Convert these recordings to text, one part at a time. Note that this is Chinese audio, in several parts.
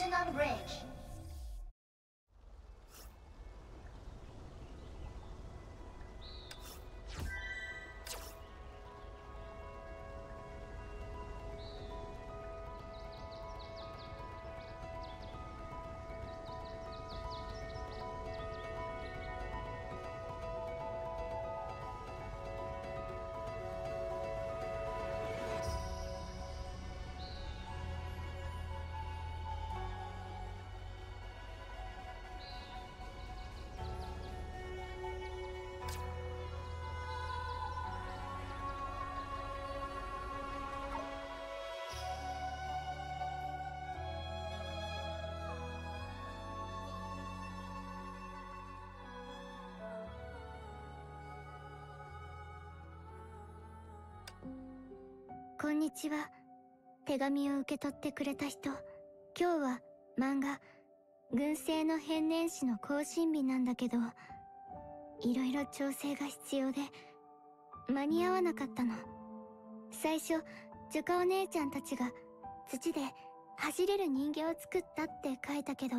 Captain on bridge. んにちは。手紙を受け取ってくれた人。今日は漫画、軍政の変年誌の更新日なんだけど、いろいろ調整が必要で、間に合わなかったの。最初、ジュカお姉ちゃんたちが土で走れる人形を作ったって書いたけど、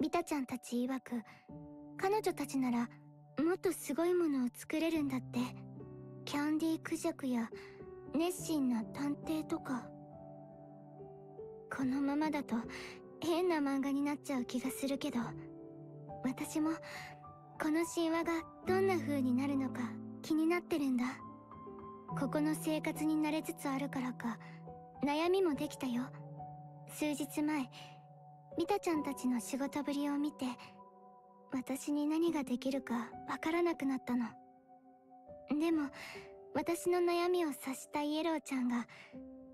ビタちゃんたち曰く、彼女たちならもっとすごいものを作れるんだって。キャンディークジャクや熱心な探偵とか。このままだと変な漫画になっちゃう気がするけど、私もこの神話がどんな風になるのか気になってるんだ。ここの生活に慣れつつあるからか、悩みもできたよ。数日前、ミタちゃんたちの仕事ぶりを見て、私に何ができるかわからなくなったの。でも、私の悩みを察したイエローちゃんが、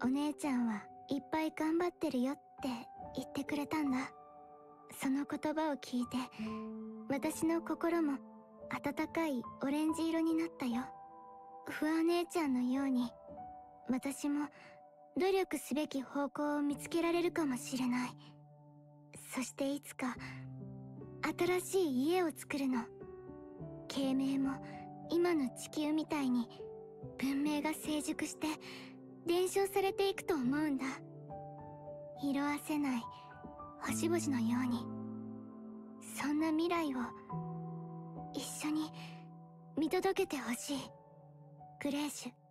お姉ちゃんはいっぱい頑張ってるよって言ってくれたんだ。その言葉を聞いて、私の心も温かいオレンジ色になったよ。不安姉ちゃんのように、私も努力すべき方向を見つけられるかもしれない。そしていつか、新しい家を作るの。慶明も今の地球みたいに文明が成熟して伝承されていくと思うんだ。色あせない星々のように。そんな未来を一緒に見届けてほしい。グレーシュ。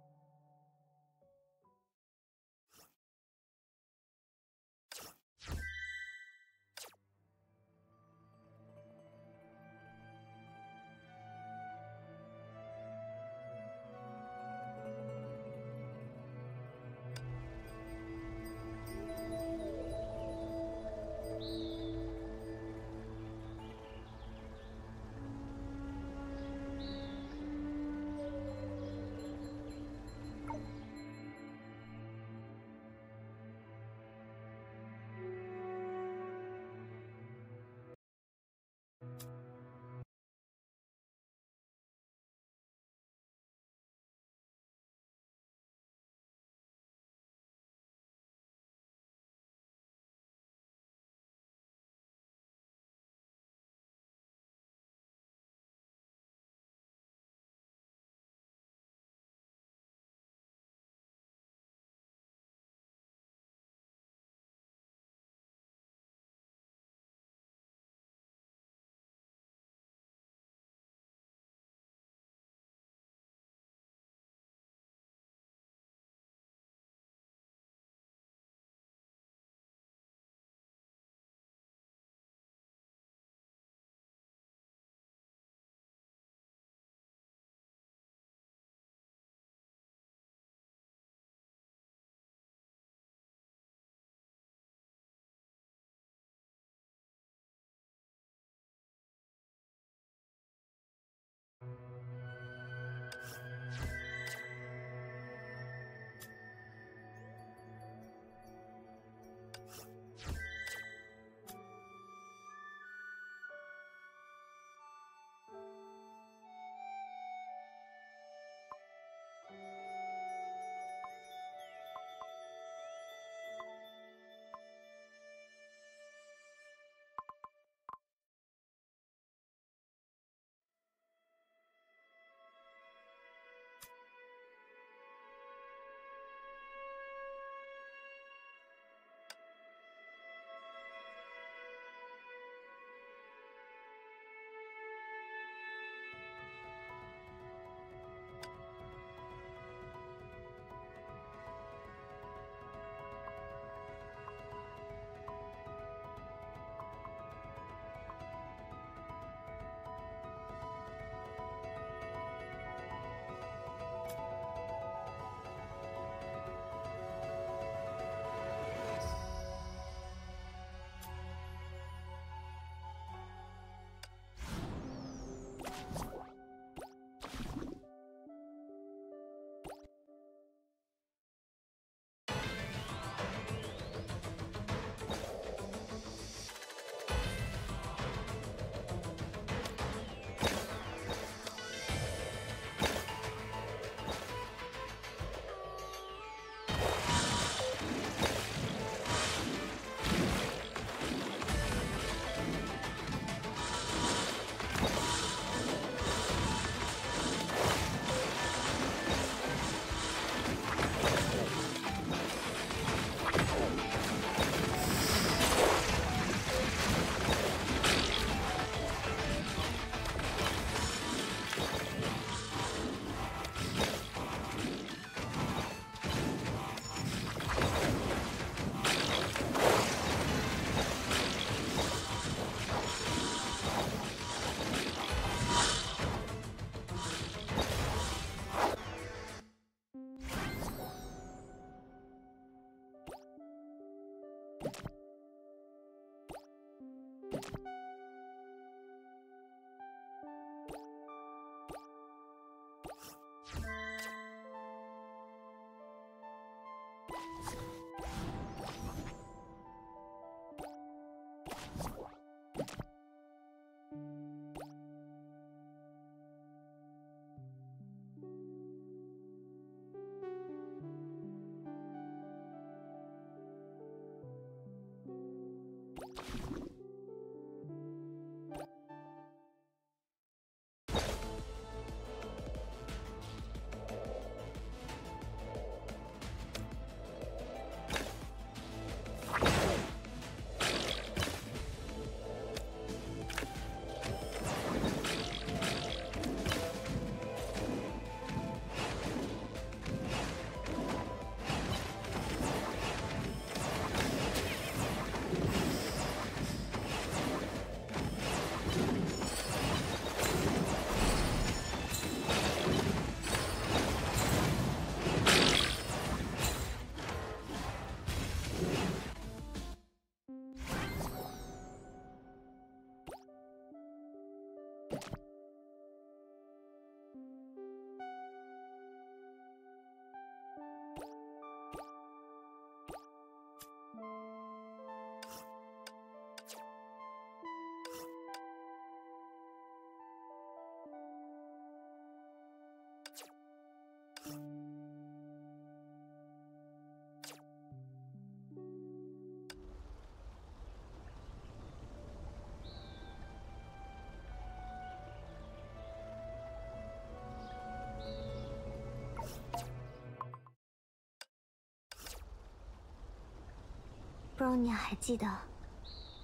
布罗尼亚还记得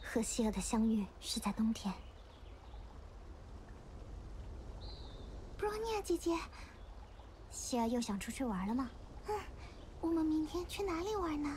和希尔的相遇是在冬天。布罗尼亚姐姐，希尔又想出去玩了吗？嗯，我们明天去哪里玩呢？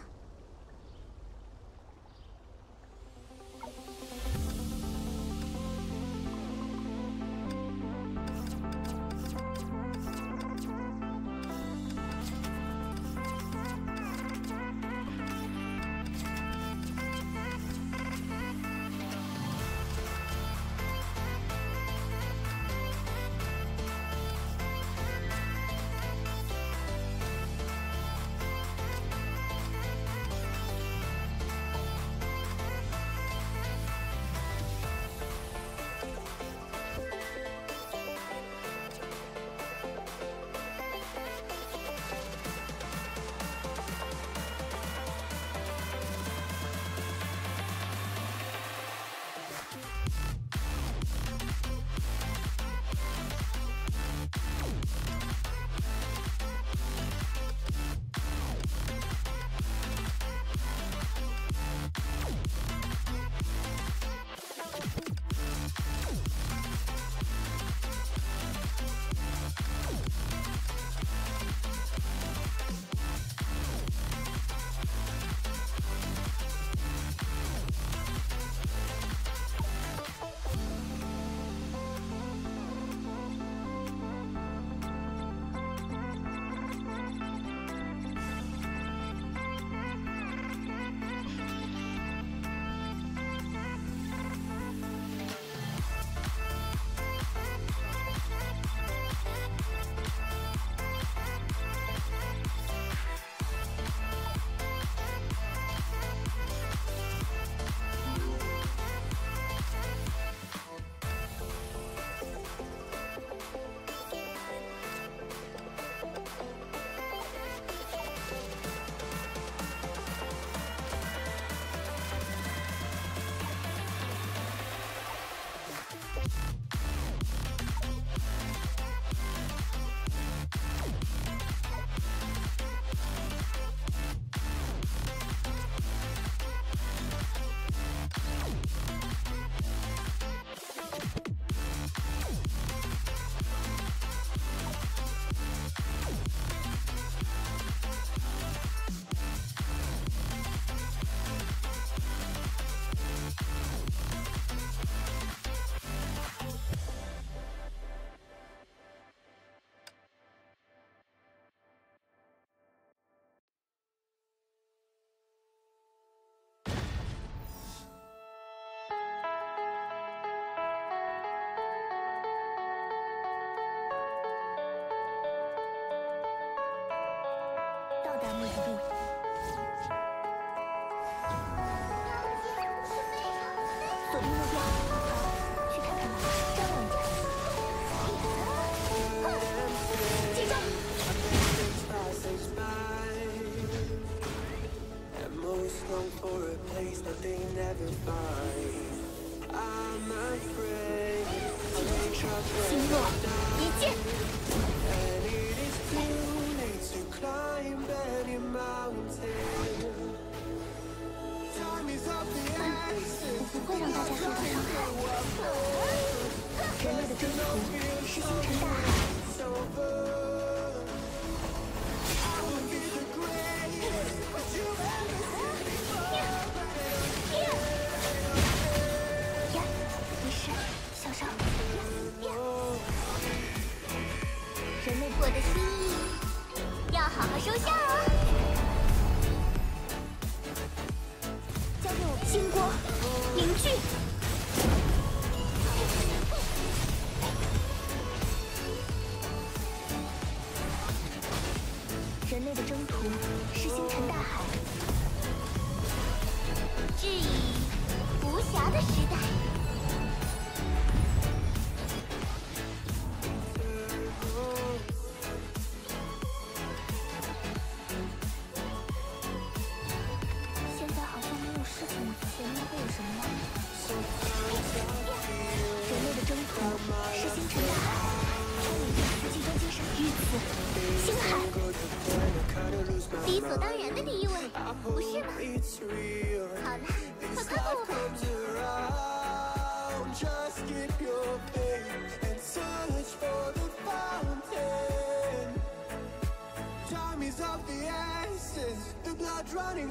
大墓地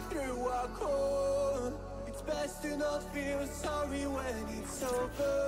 through our core. It's best to not feel sorry when it's over.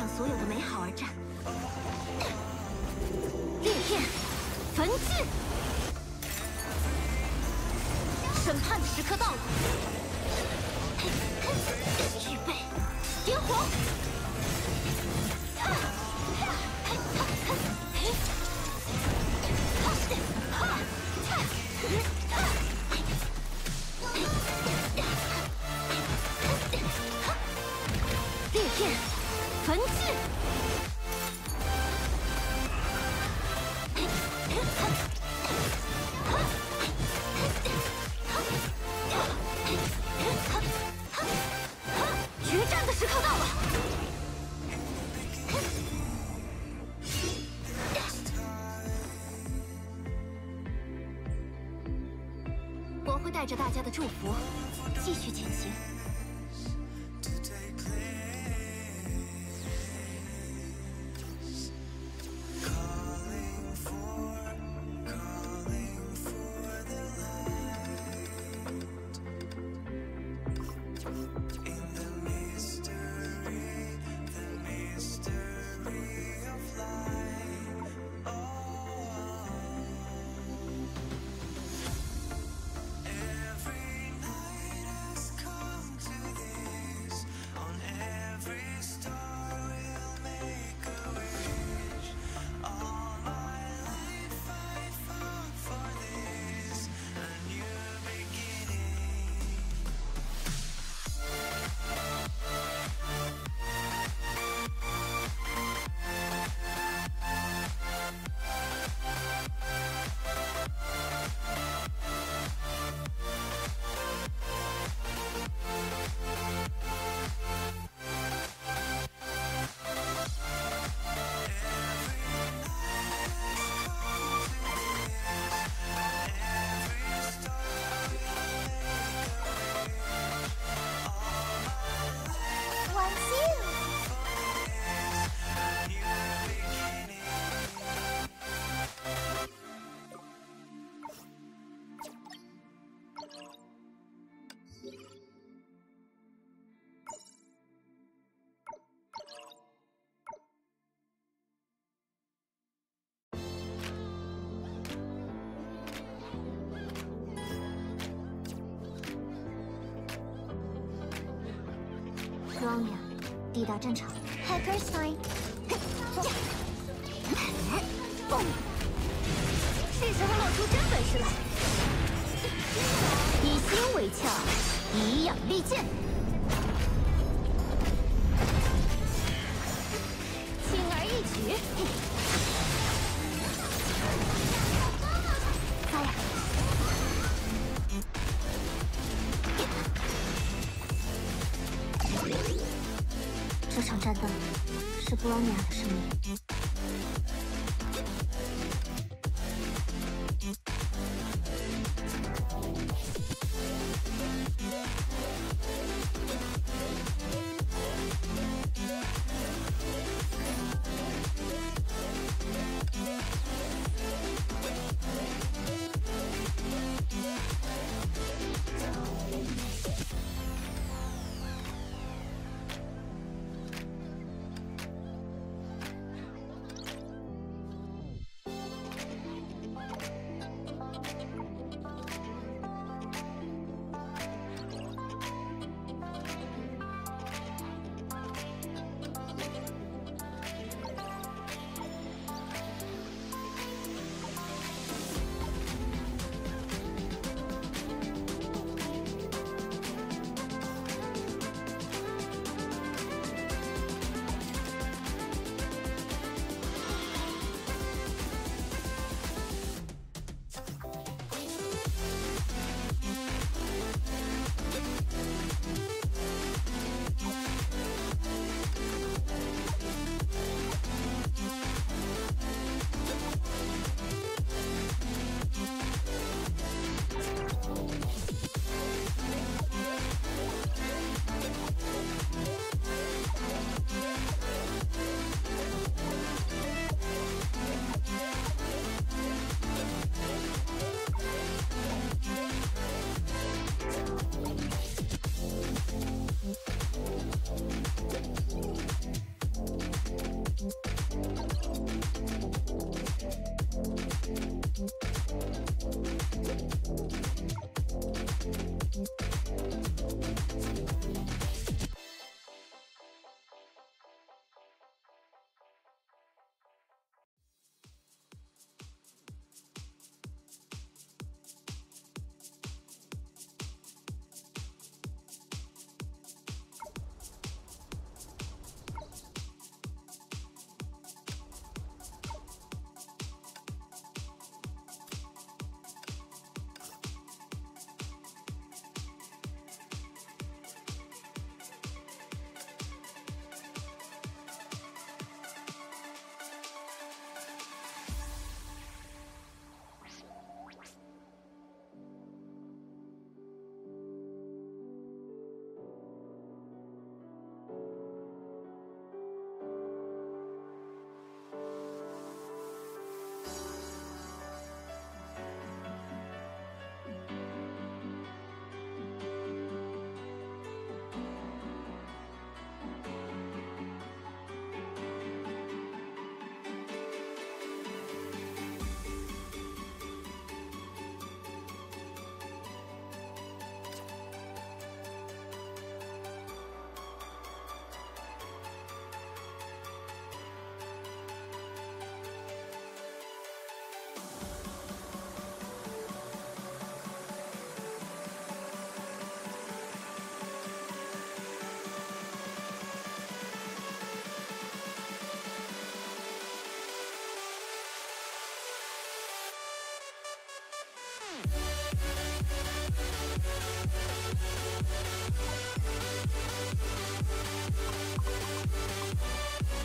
让所有的美好时刻到了我会带着大家的祝福继续前行。抵达战是布朗尼亚的胜利。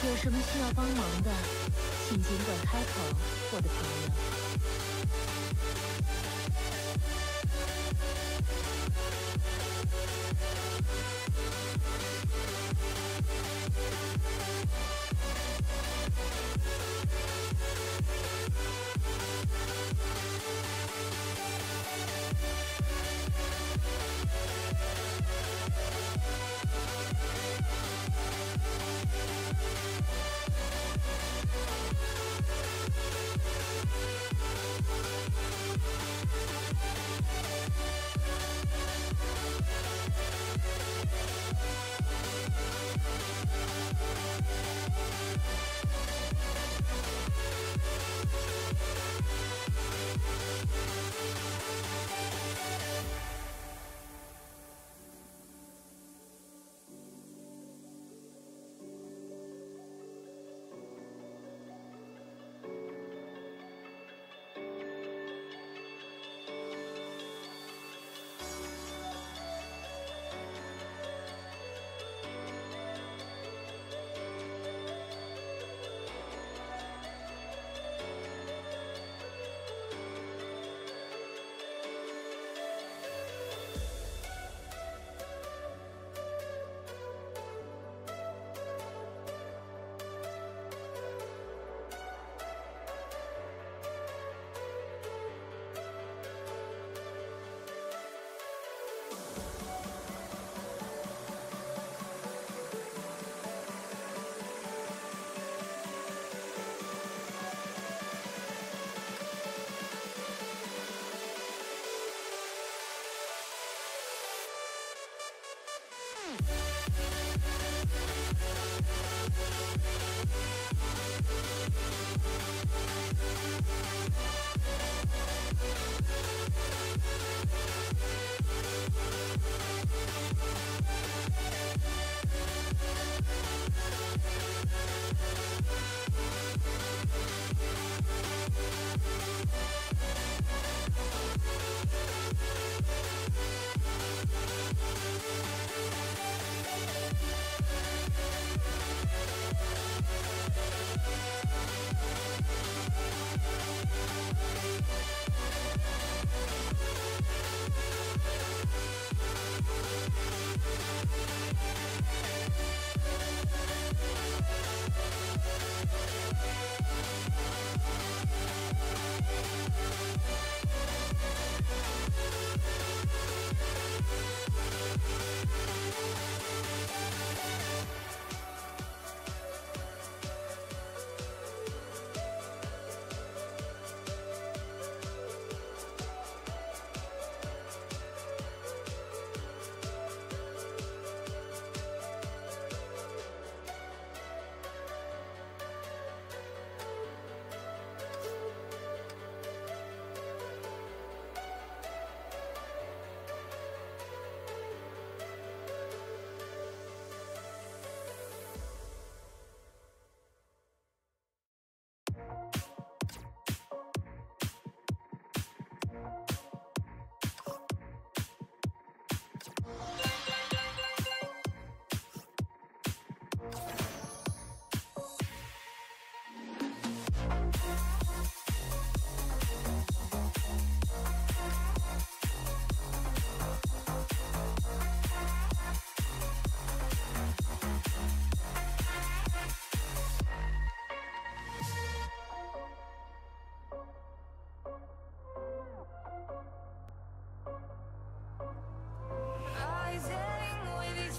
有什么需要帮忙的，请尽管开口，我的朋友。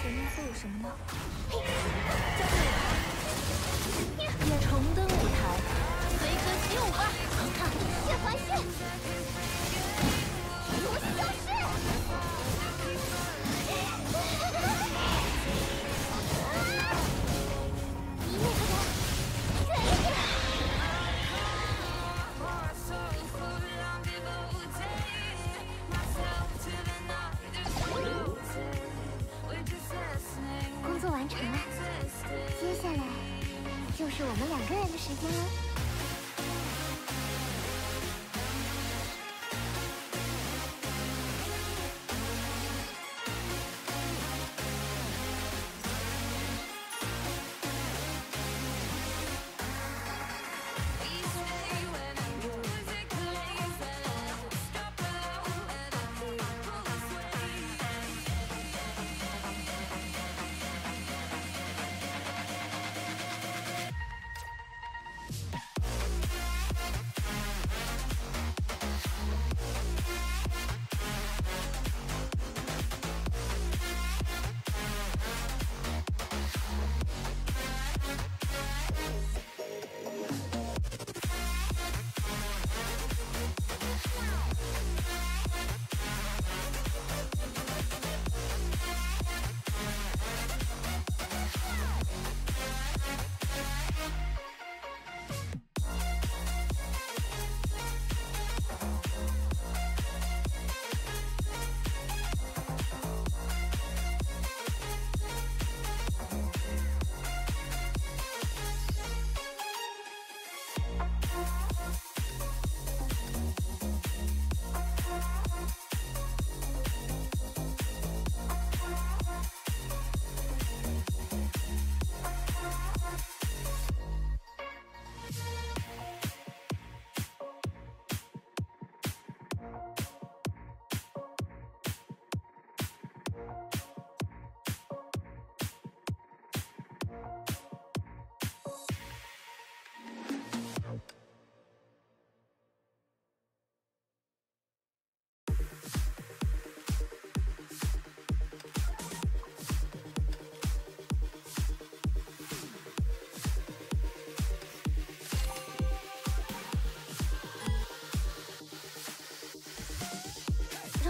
前面会有什么呢？that?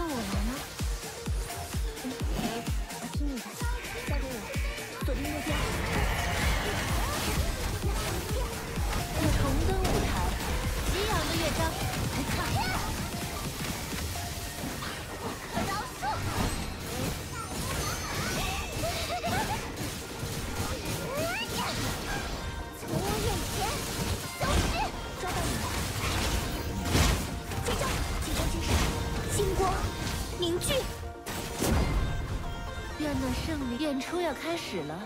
Oh. 演出要开始了。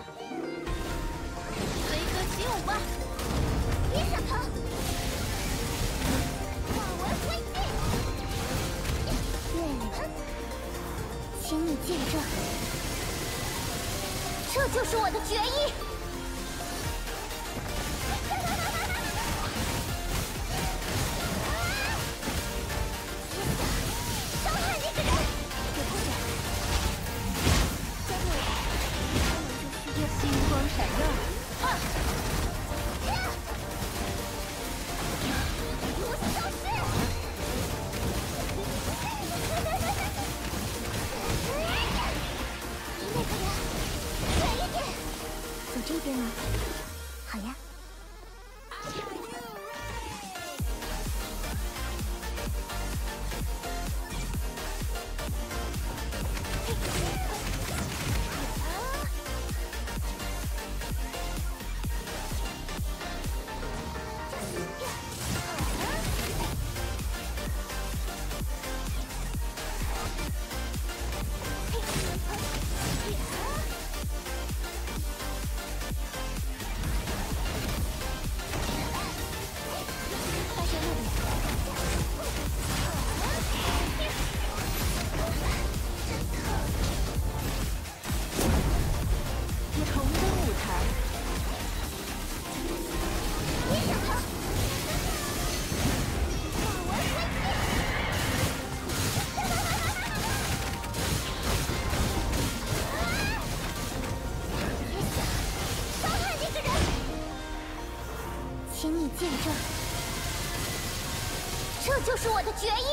是我的决意。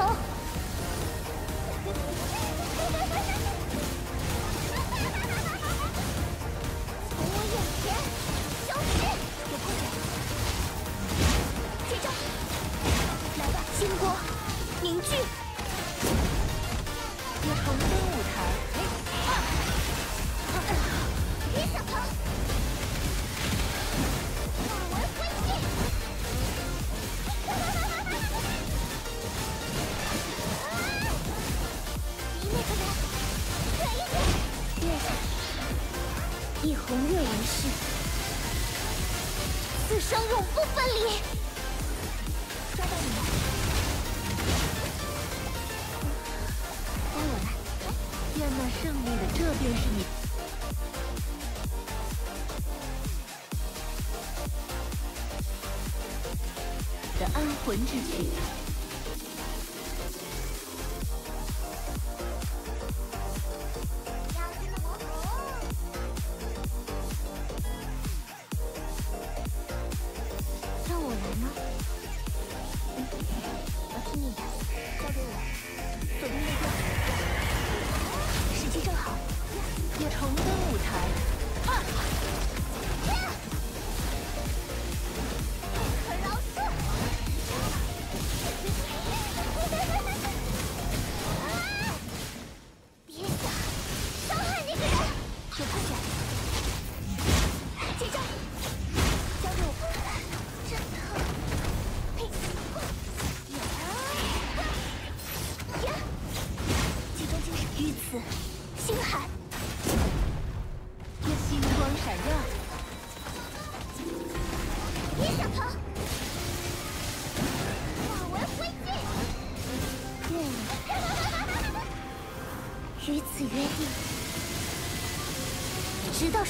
Huh?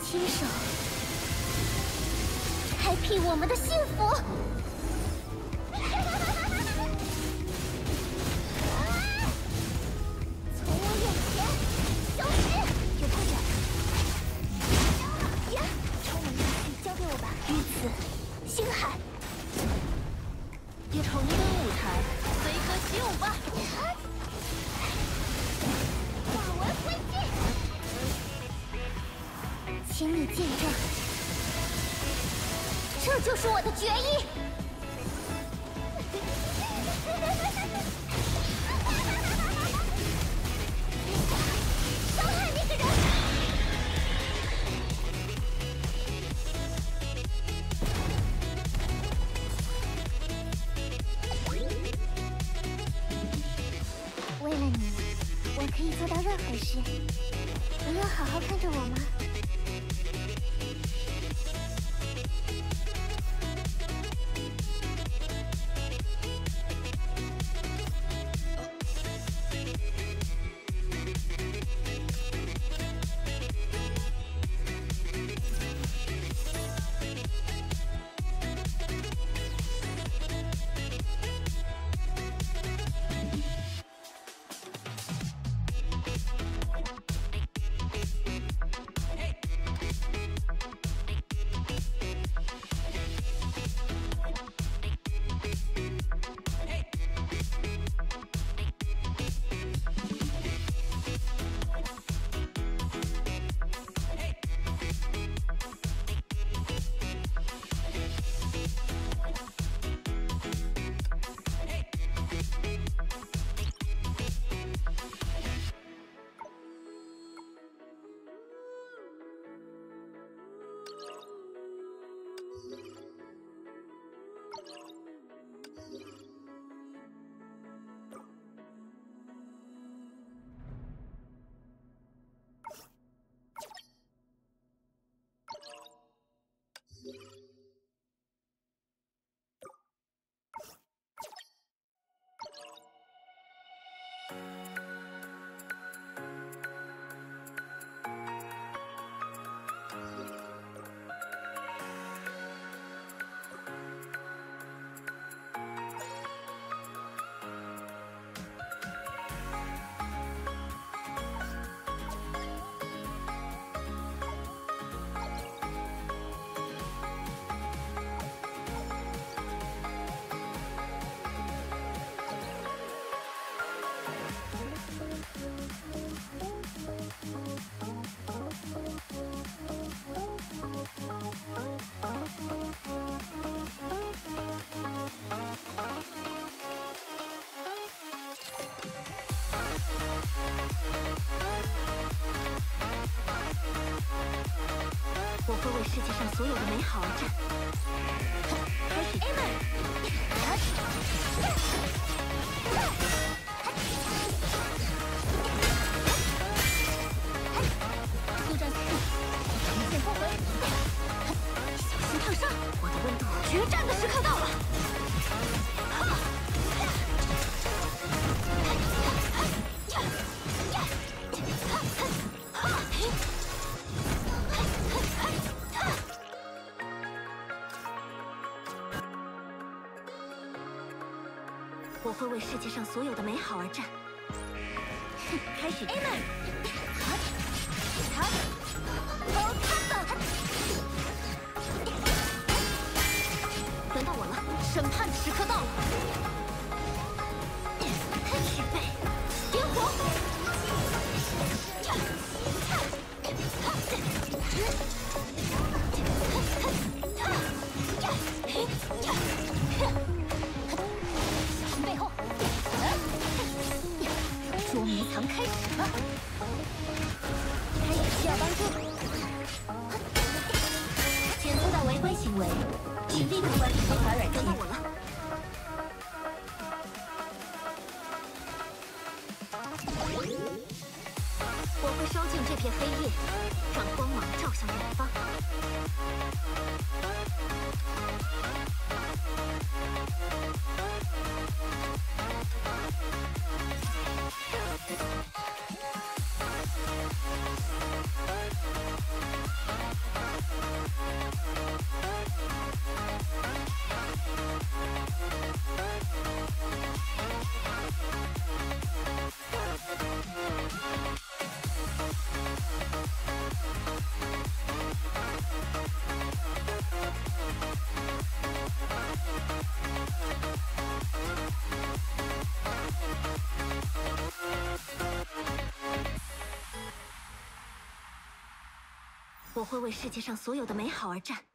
亲手。开辟我们的我会为世界上所有的美好而战。开始！一，小心烫伤！我的温度！决战的时刻到了！会为世界上所有的美好而战。开始。A 我会为世界上所有的美好而战。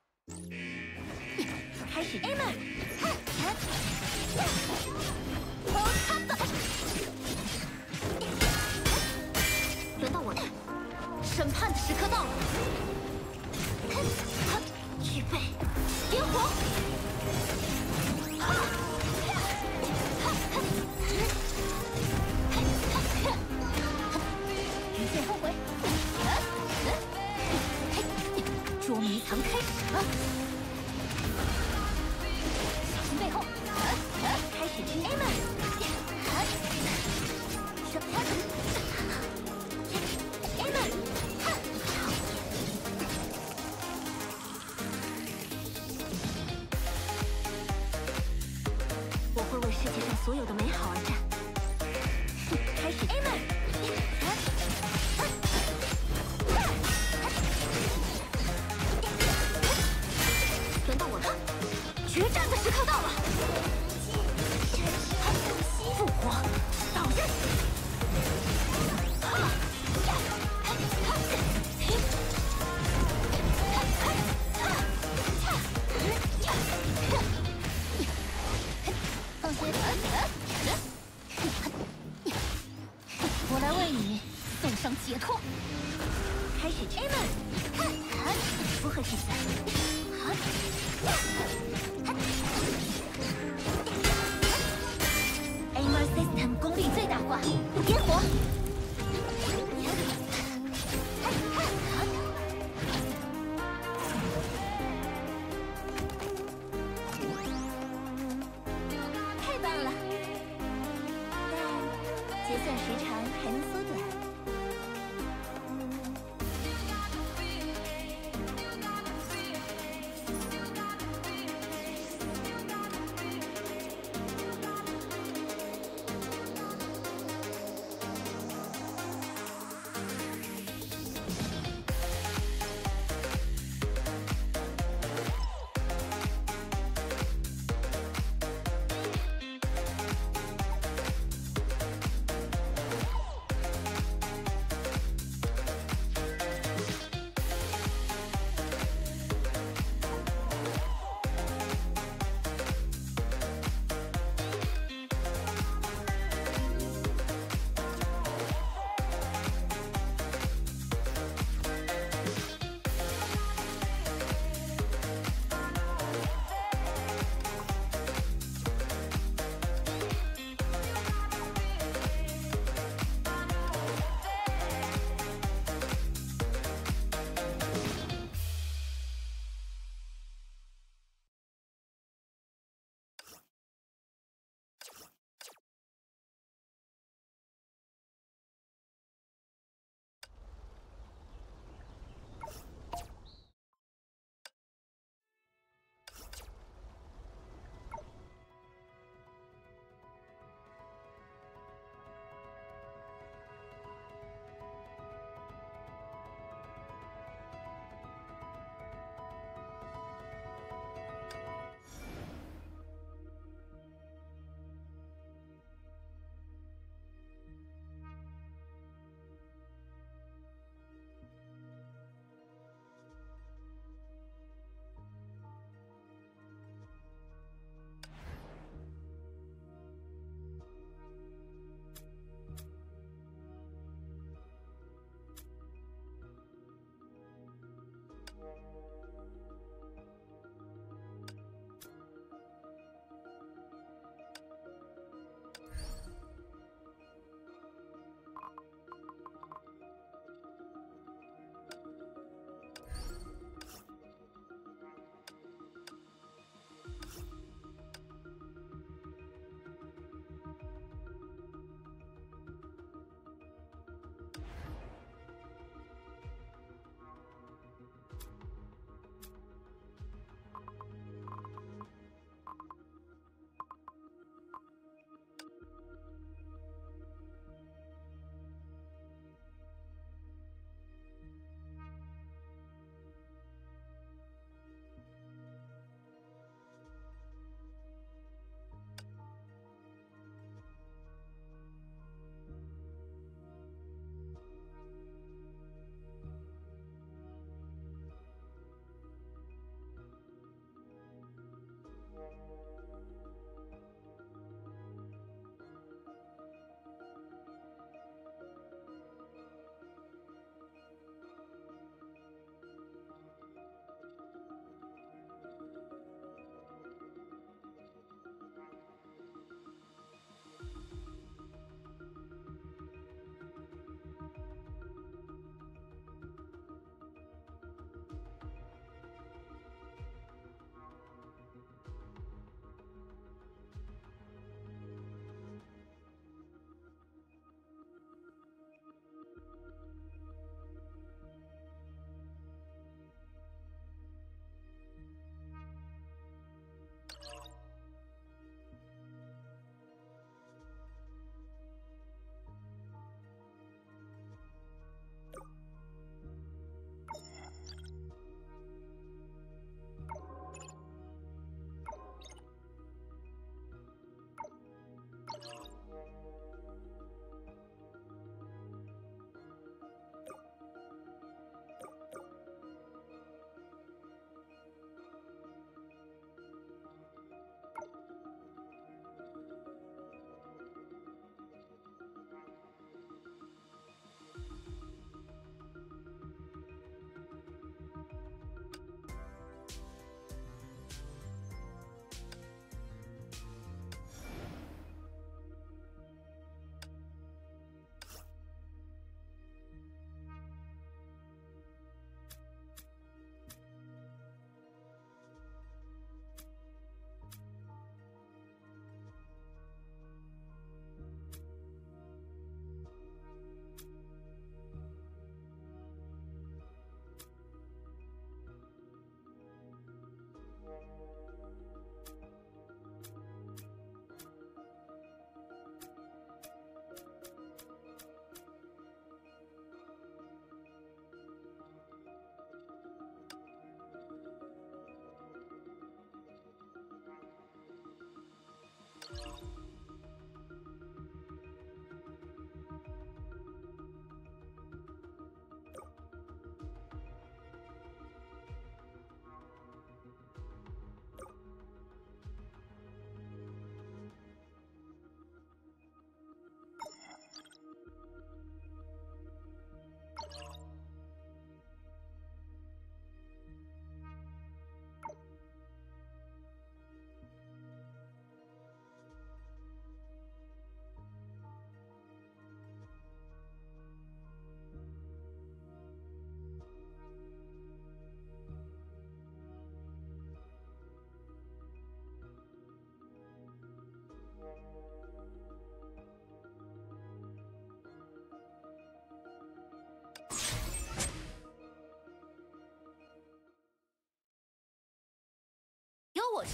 结算时长很短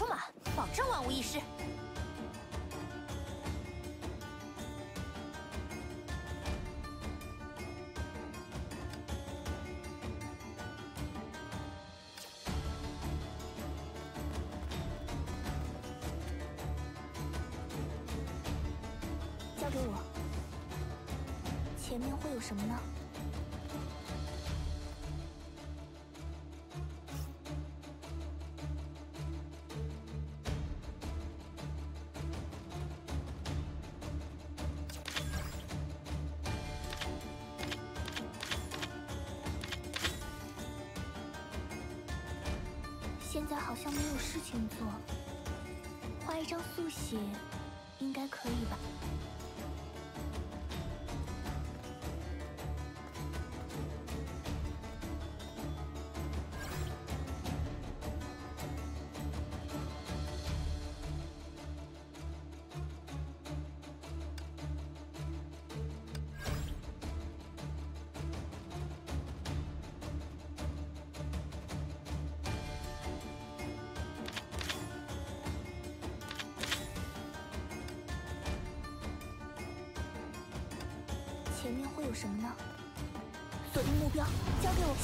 出马，保证万无一失。交给我，前面会有什么呢？像没有事情做，画一张速写应该可以吧？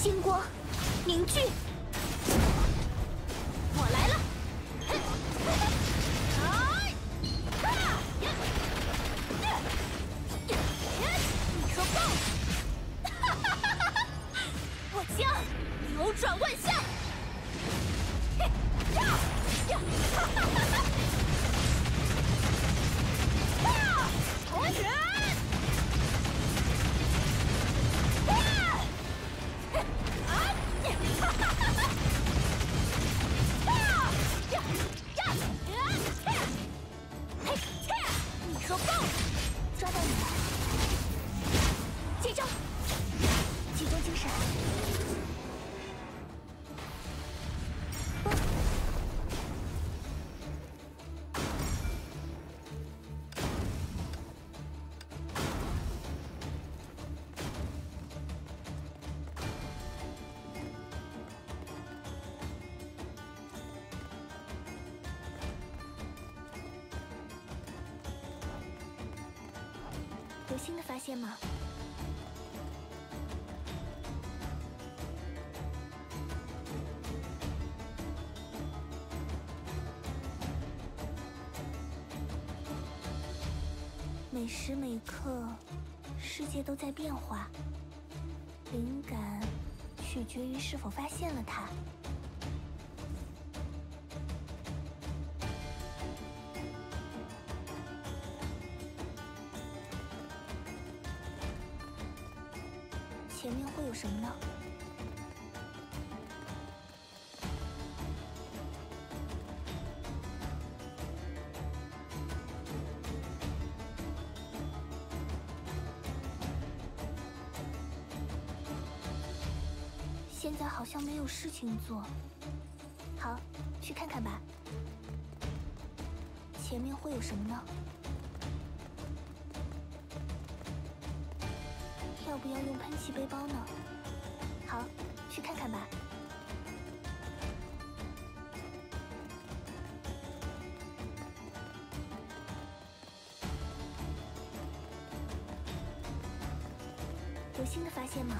星光凝聚，现吗？每时每刻，世界都在变化，灵感取决于是否发现了它。在好像没有事情做，好，去看看吧。前面会有什么呢？要不要用喷气背包呢？好，去看看吧。有新的发现吗？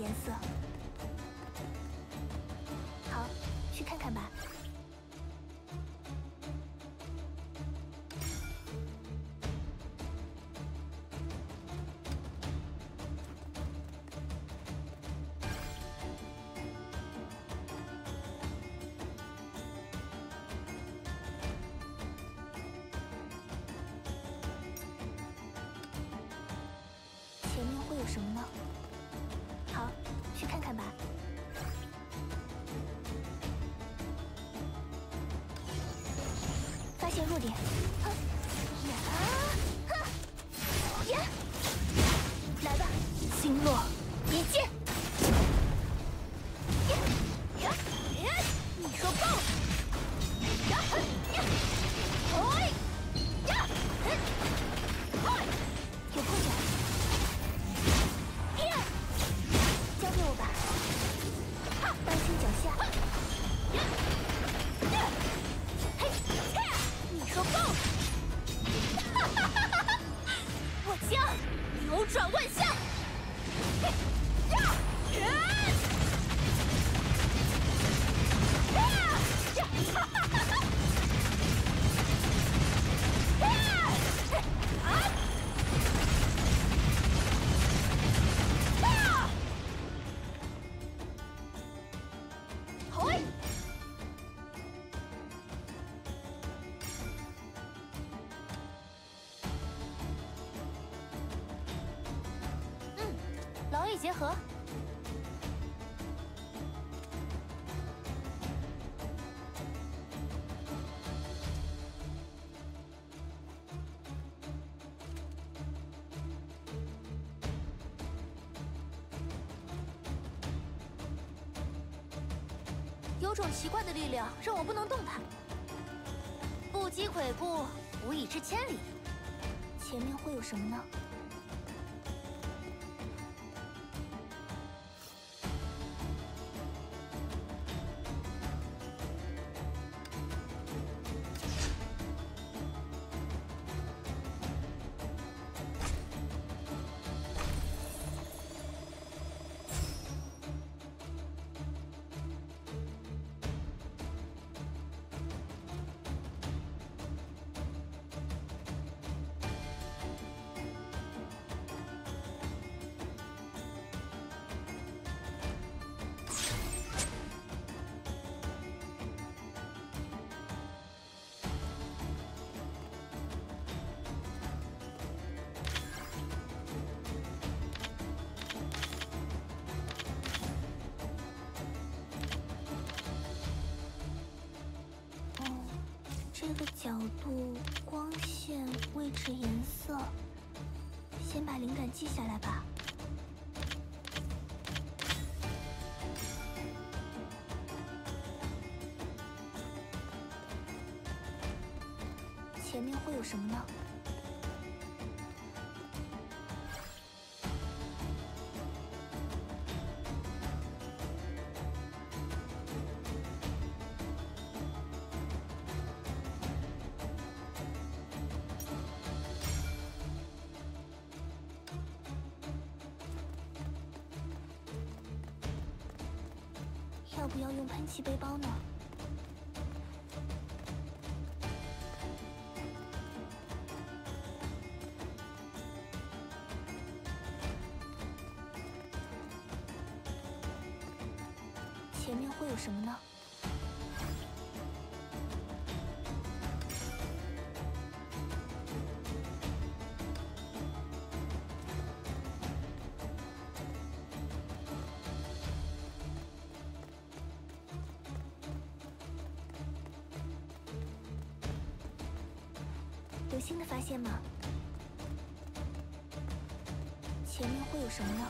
颜色。这。种奇怪的力量让我不能动弹，不积跬步，无以至千里，前面会有什么呢？都有什么呢？要不要用喷气背包呢？新的发现吗？前面会有什么呢？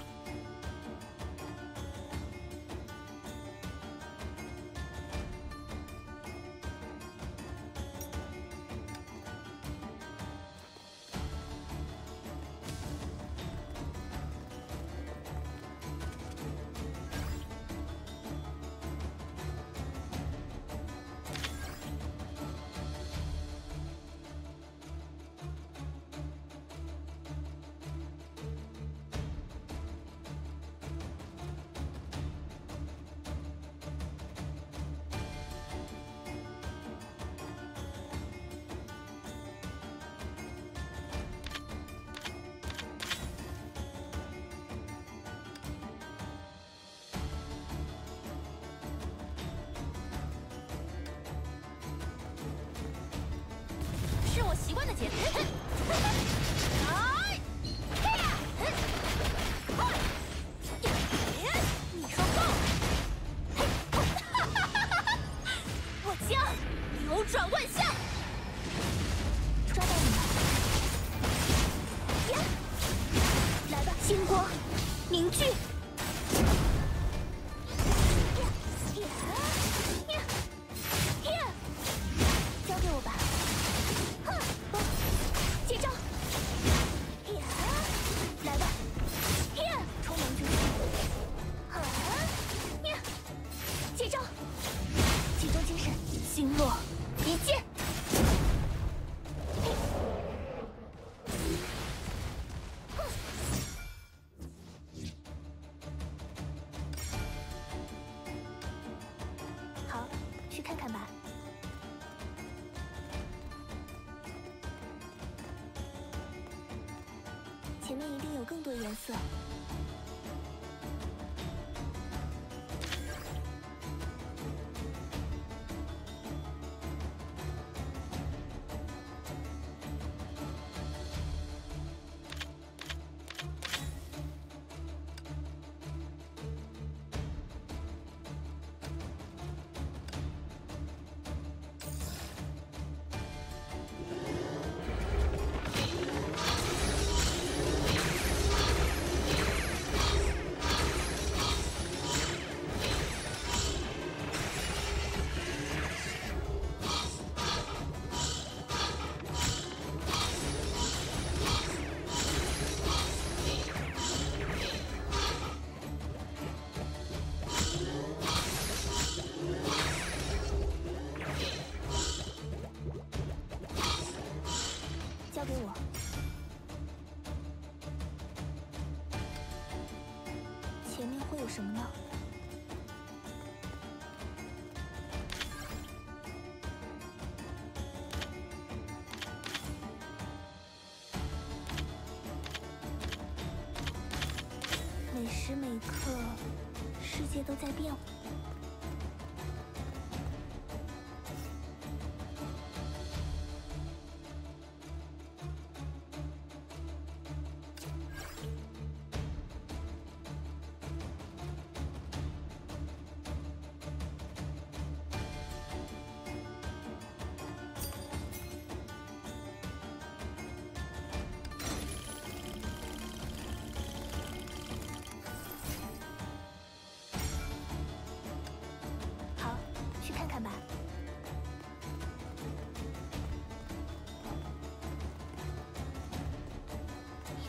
都在变化。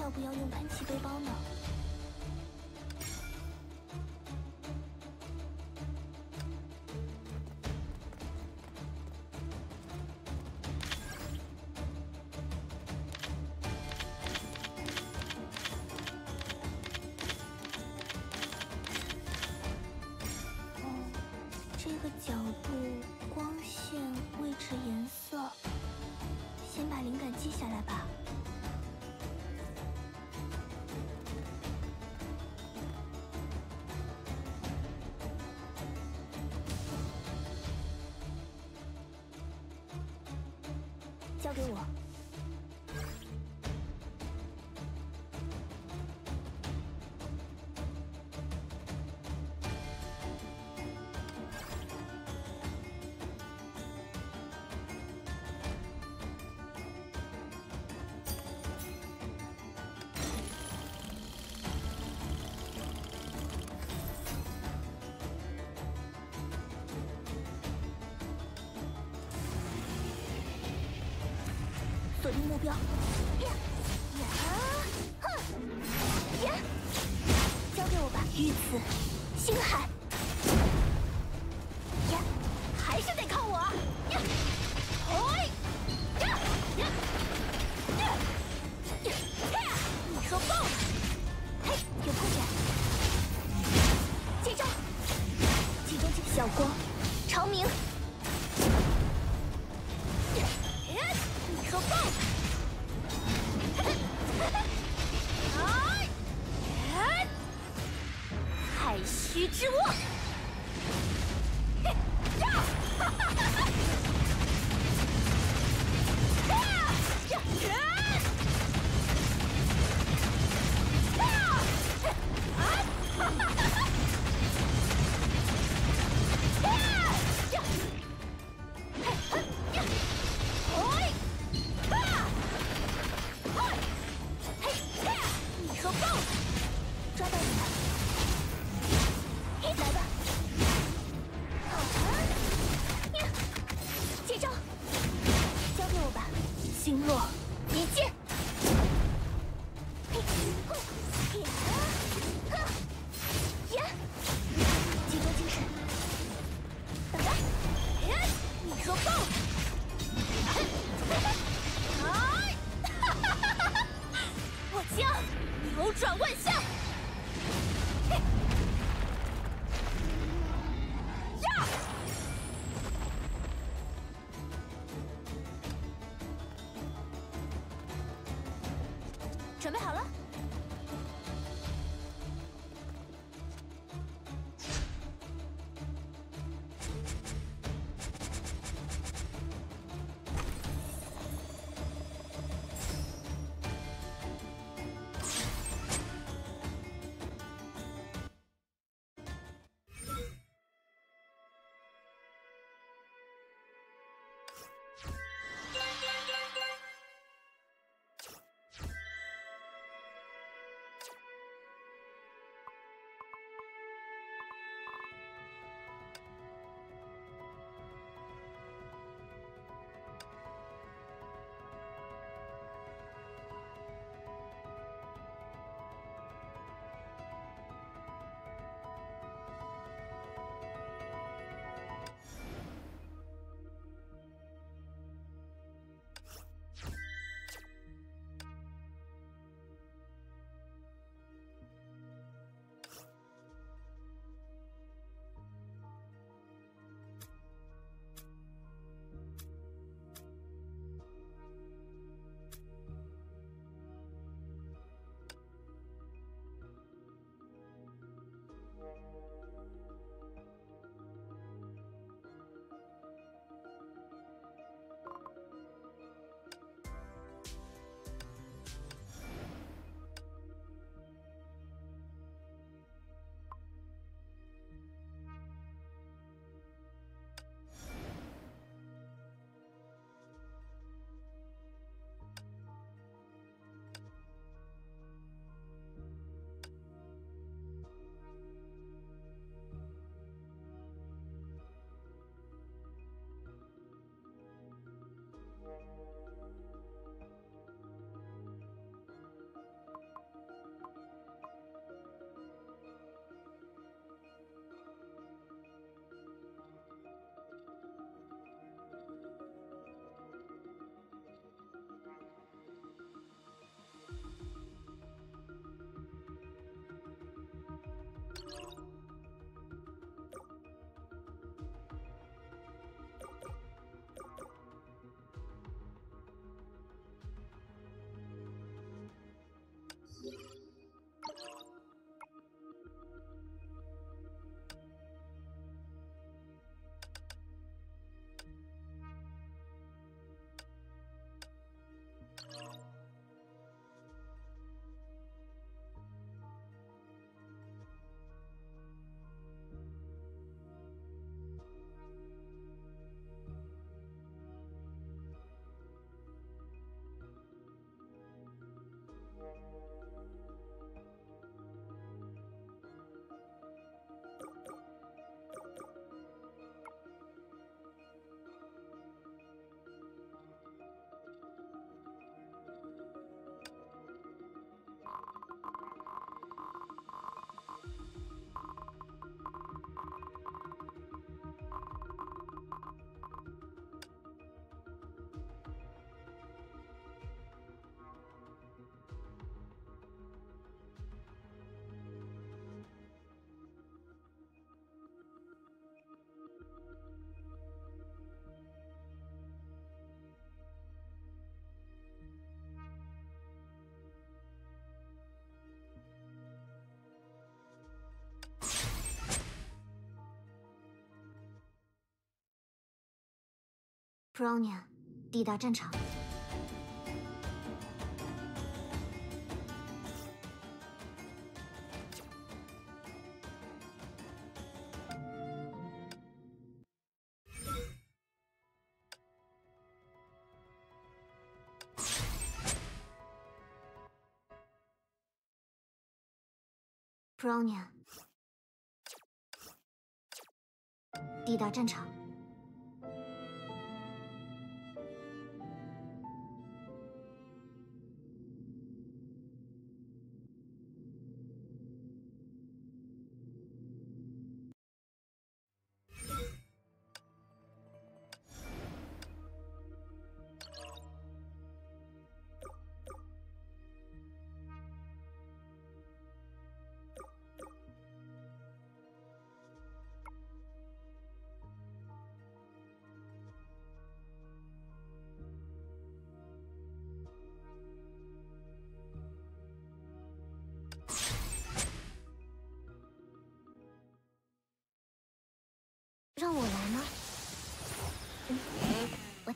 要不要用喷气背包呢？交给我。目标。pronia 抵达战场 pronia 抵达战场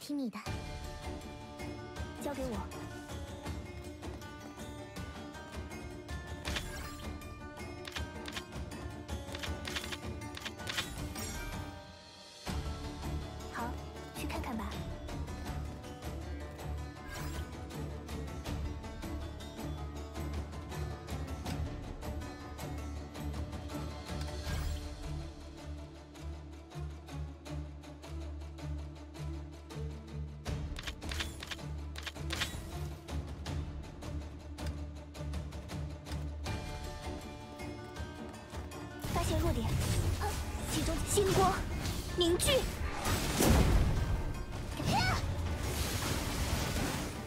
听你的，交给我。弱点，啊集中星光凝聚。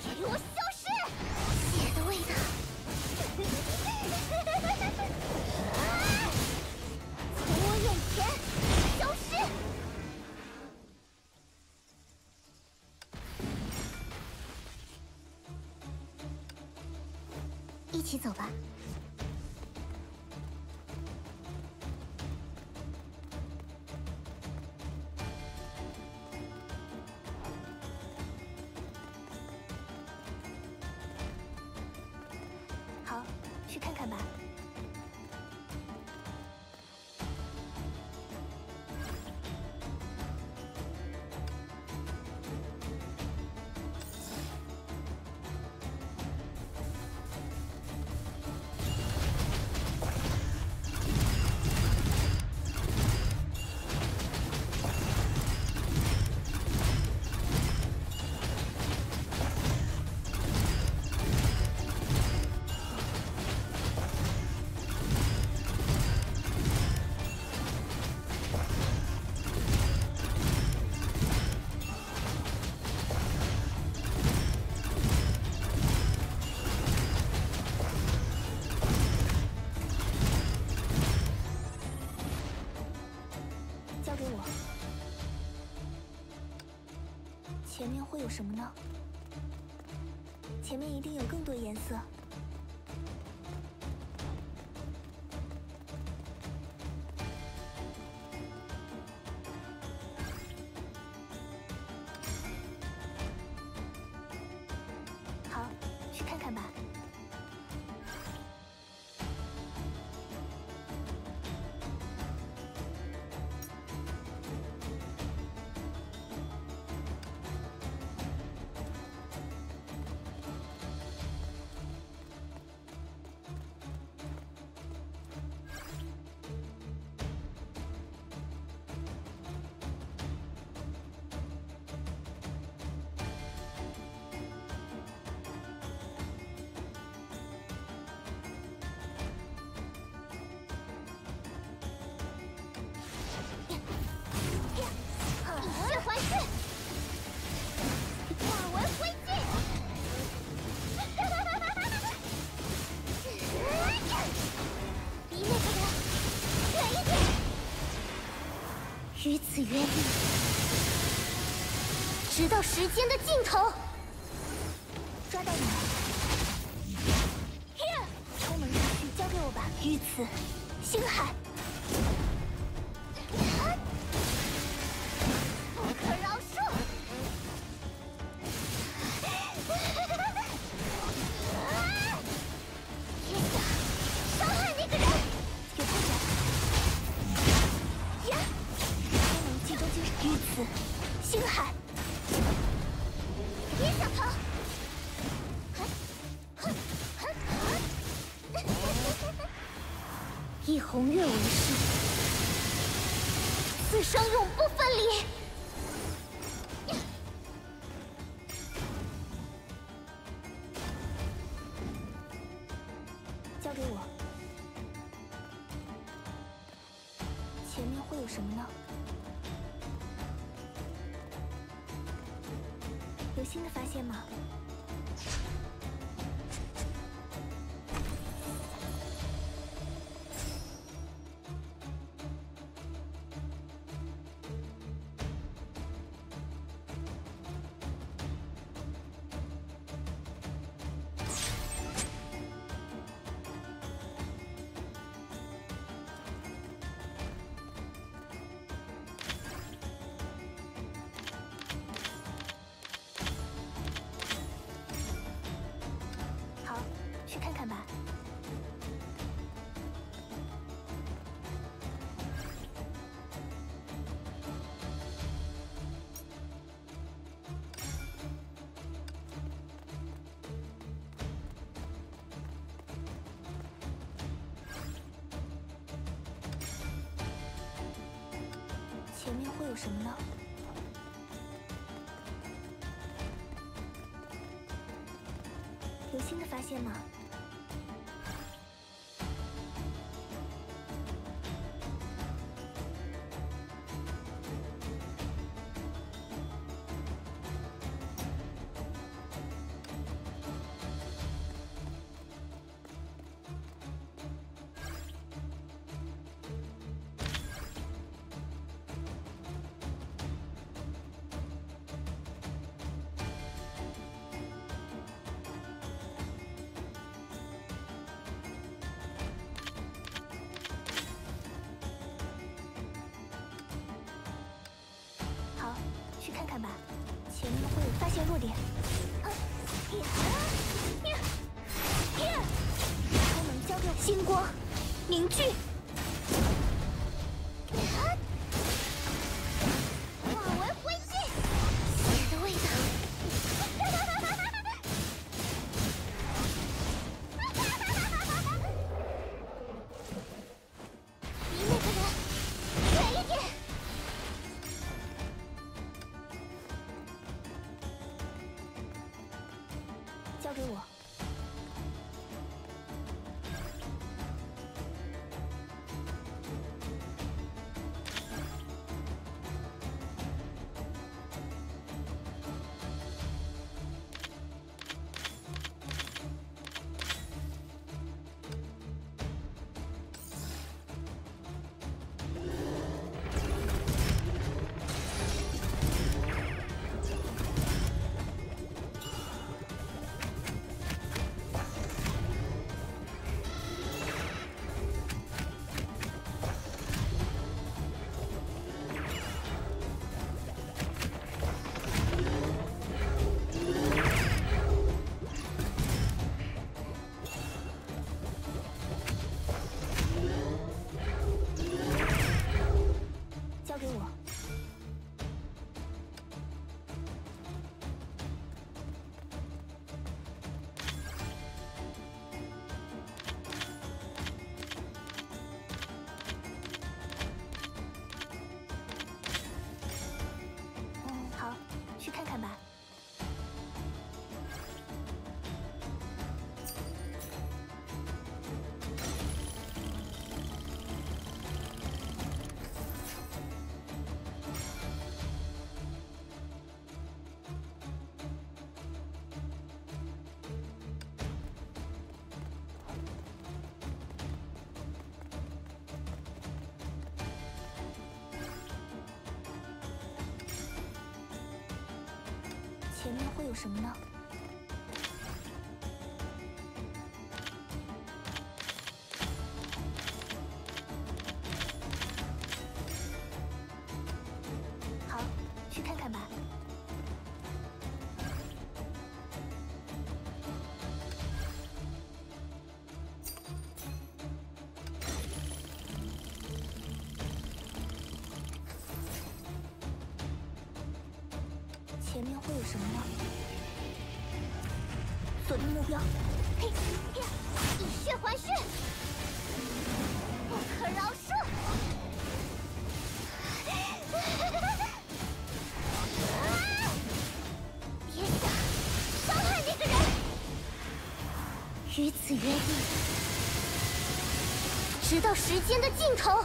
给我消失！血的味道。从我眼前消失！一起走吧。有什么呢？前面一定有更多颜色。此约定，直到时间的尽头。新的发现吗？前面会有什么呢？有新的发现吗？变弱点。啊能消掉星光凝聚。里面会有什么呢？此约定直到时间的尽头。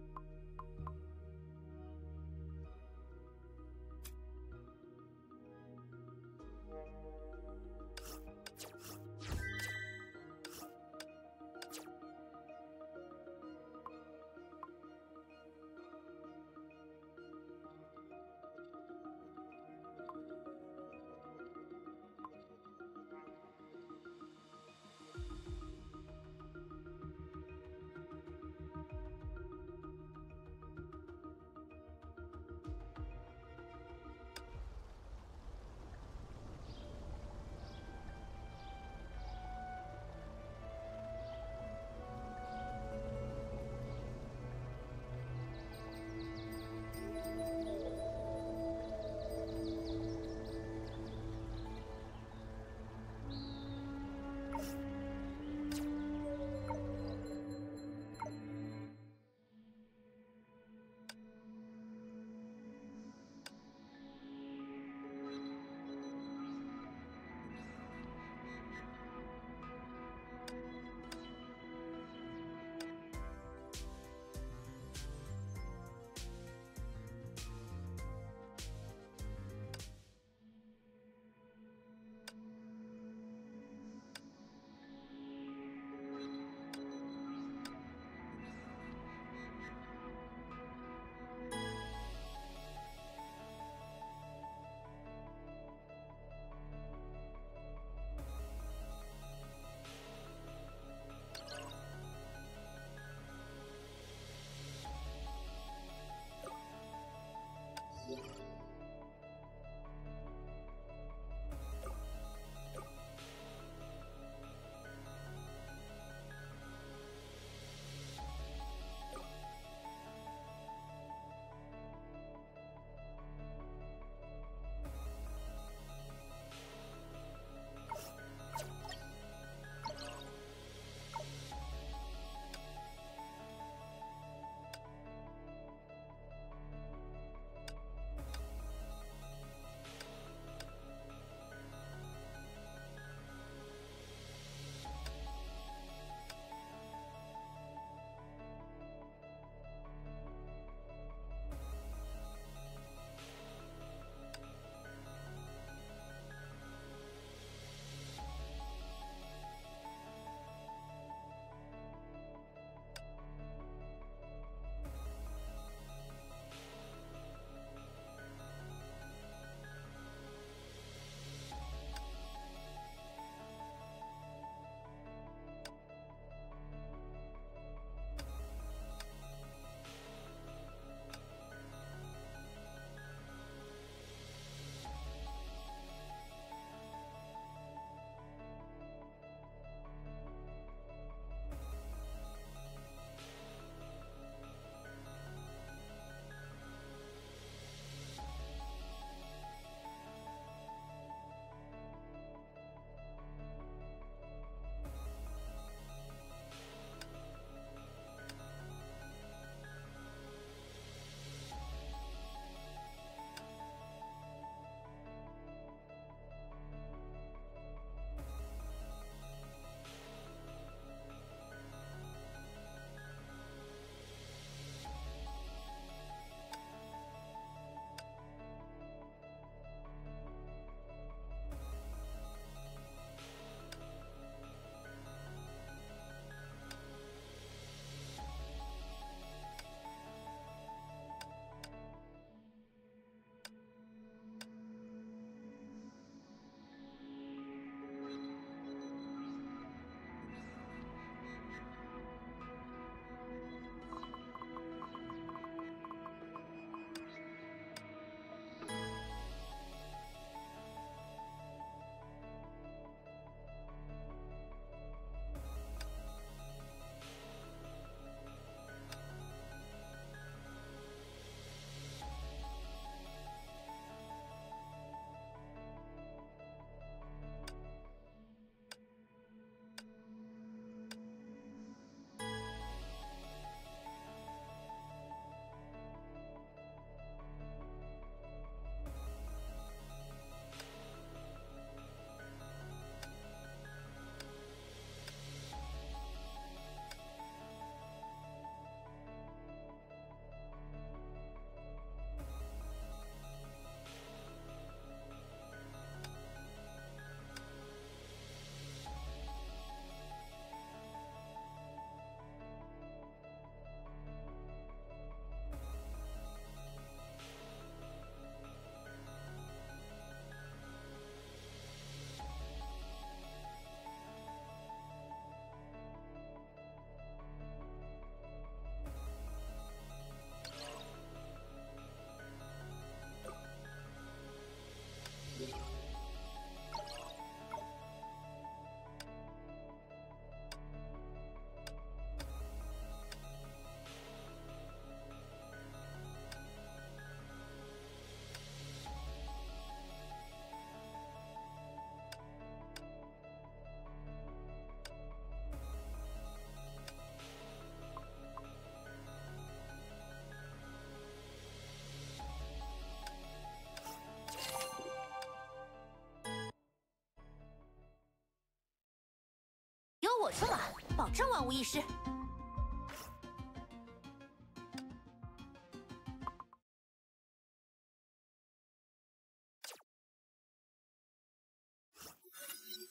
我出马，保证万无一失。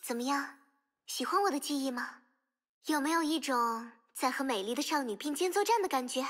怎么样，喜欢我的记忆吗？有没有一种在和美丽的少女并肩作战的感觉？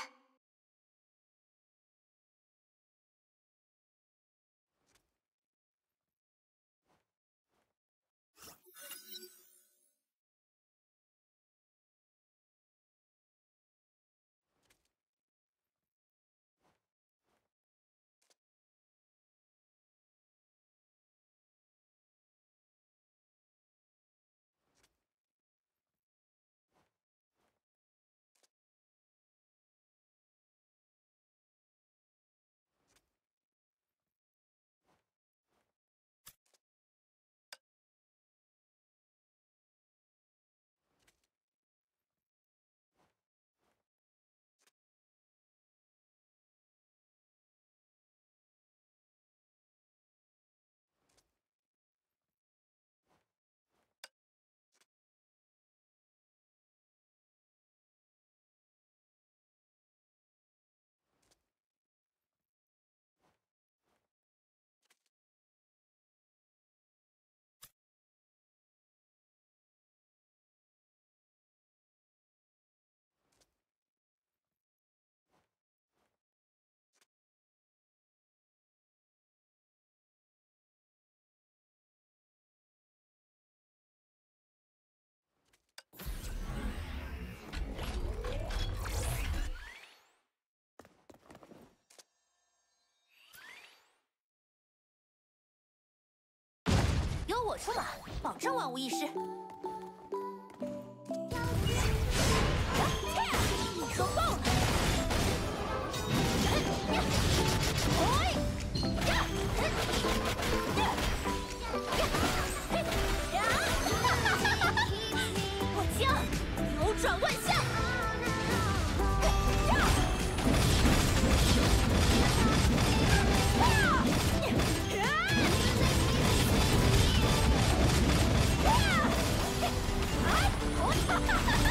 由我出马，保证万无一失。你说够了！我将扭转万象。Ha ha ha ha!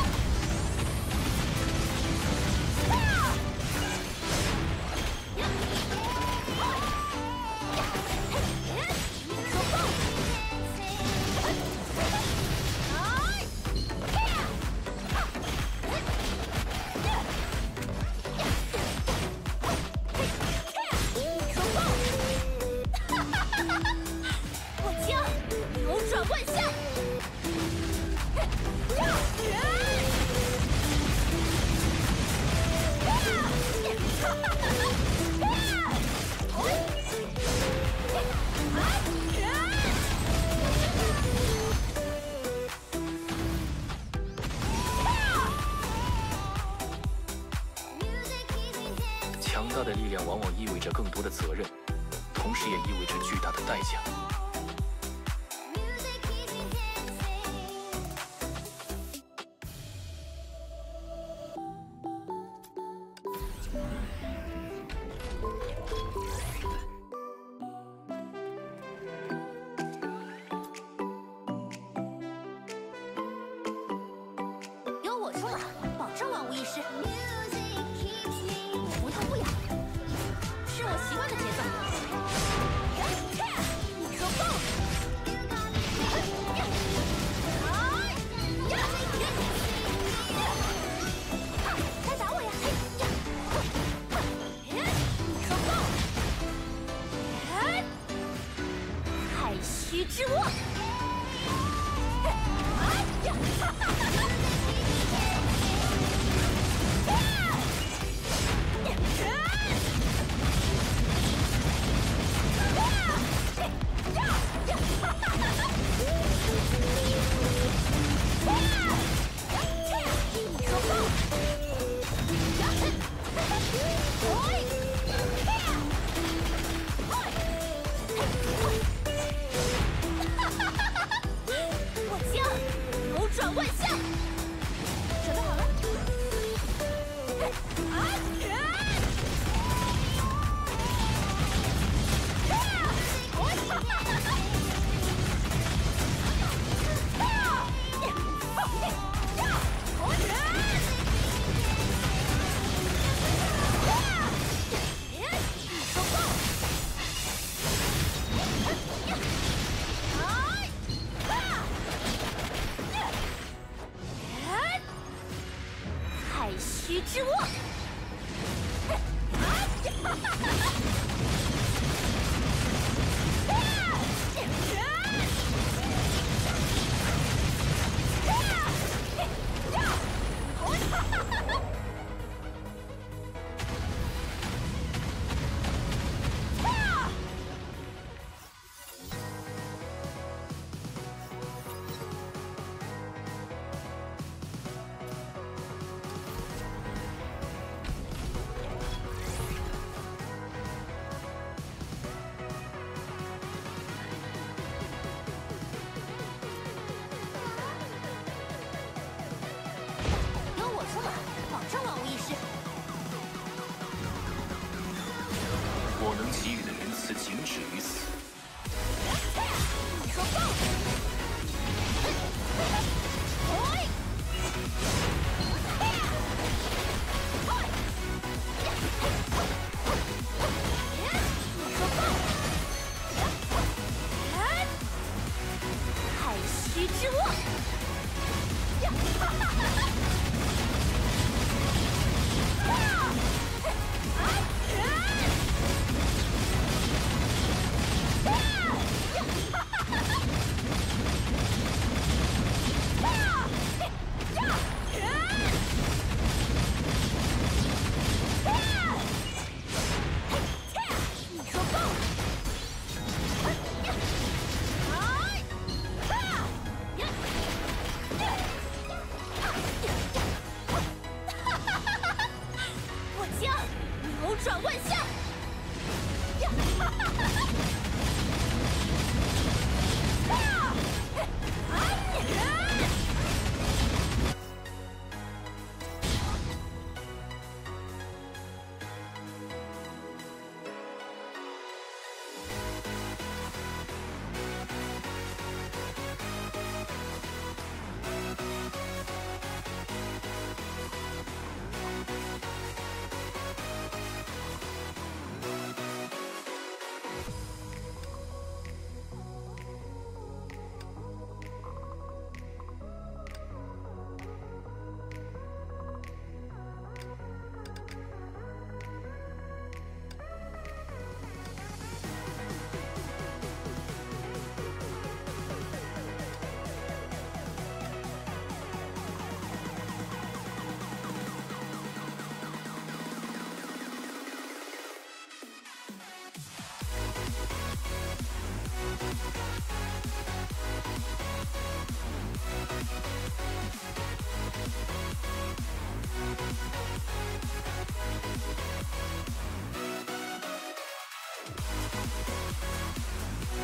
いちご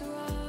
was wrong.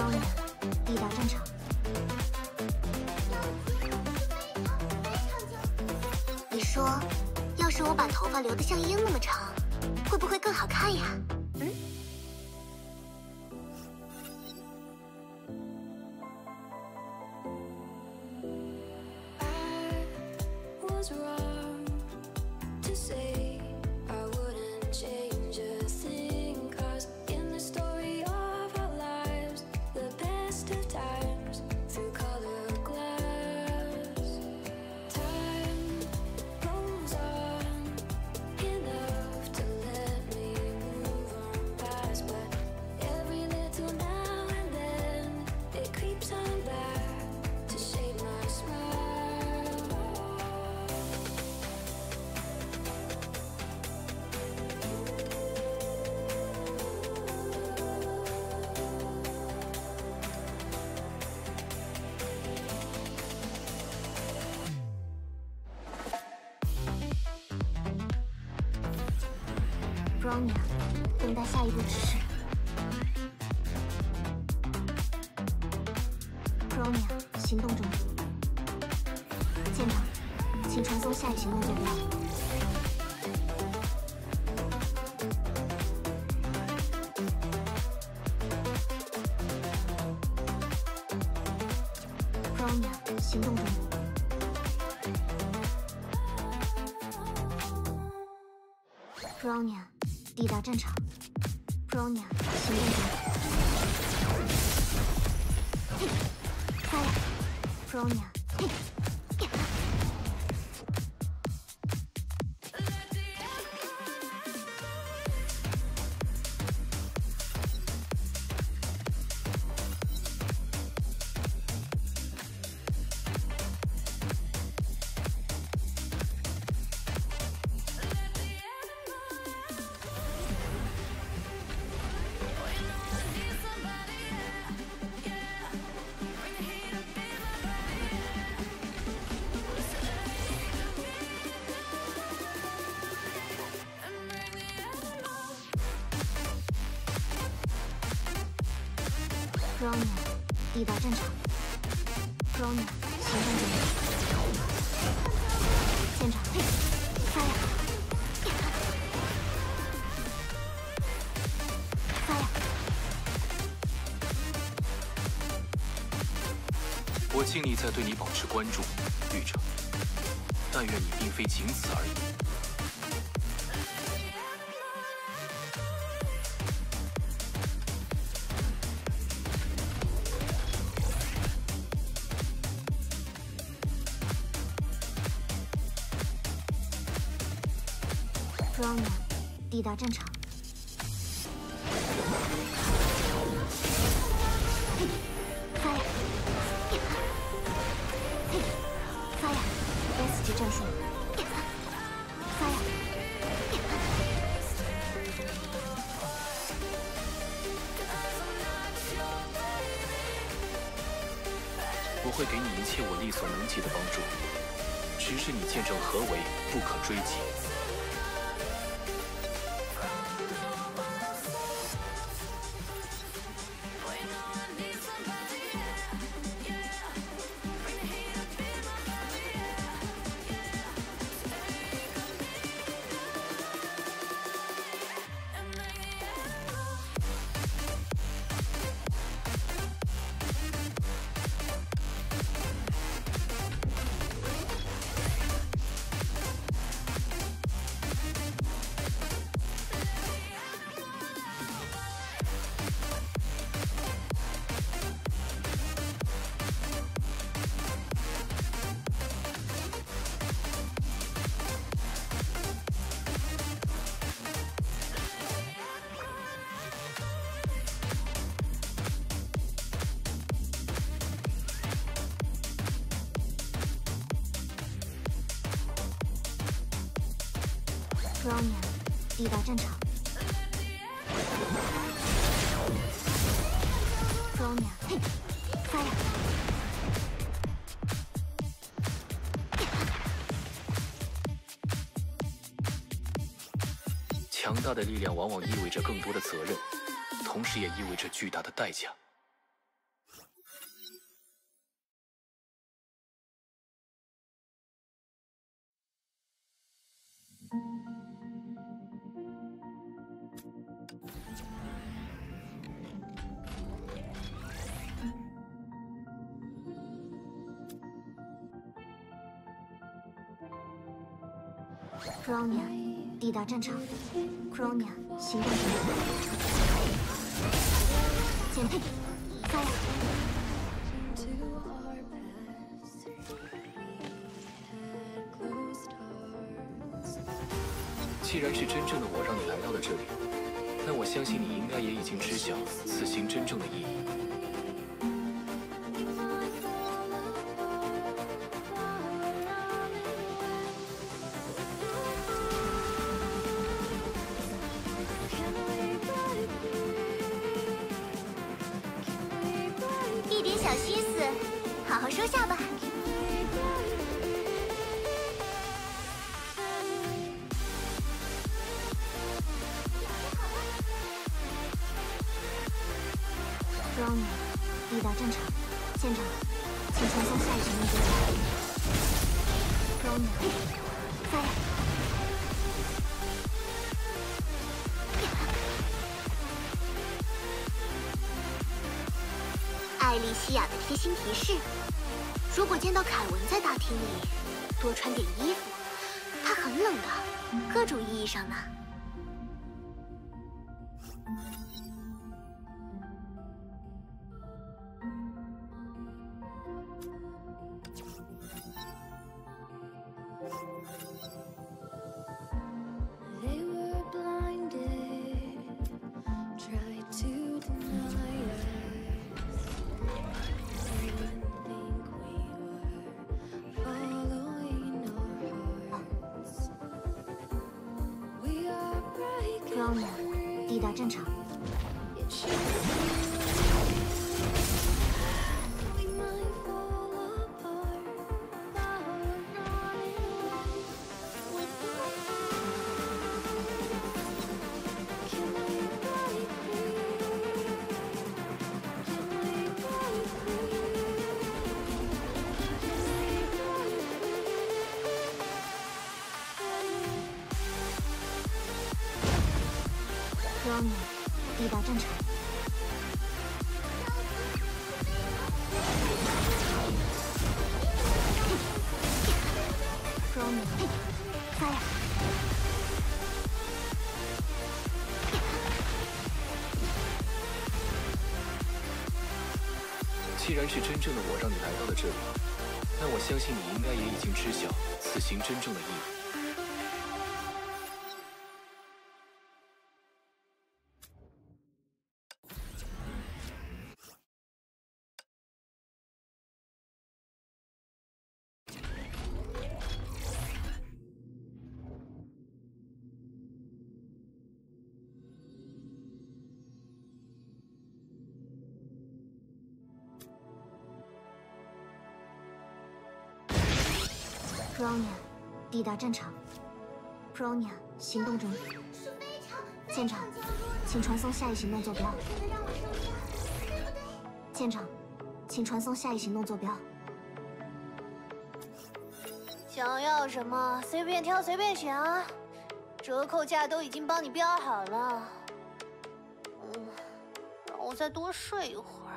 Bronya，抵达战场。你说，要是我把头发留得像鹰那么长，会不会更好看呀？战场。Bronya，行动中。嘿，Fire。Bronya，嘿。Bronya，在对你保持关注，狱长。但愿你并非仅此而已。抵达战场。高秒嘿发呀。强大的力量往往意味着更多的责任，同时也意味着巨大的代价。战场。Cronia，行动准备。减配，发呀！既然是真正的我让你来到了这里，那我相信你应该也已经知晓此行真正的意义。留下吧。上呢。然是真正的我让你来到了这里，但我相信你应该也已经知晓此行真正的意义。抵达战场。Pronia，行动中。舰长，请传送下一行动坐标。舰长，请传送下一行动坐标。想要什么随便挑随便选啊，折扣价都已经帮你标好了。嗯，让我再多睡一会儿。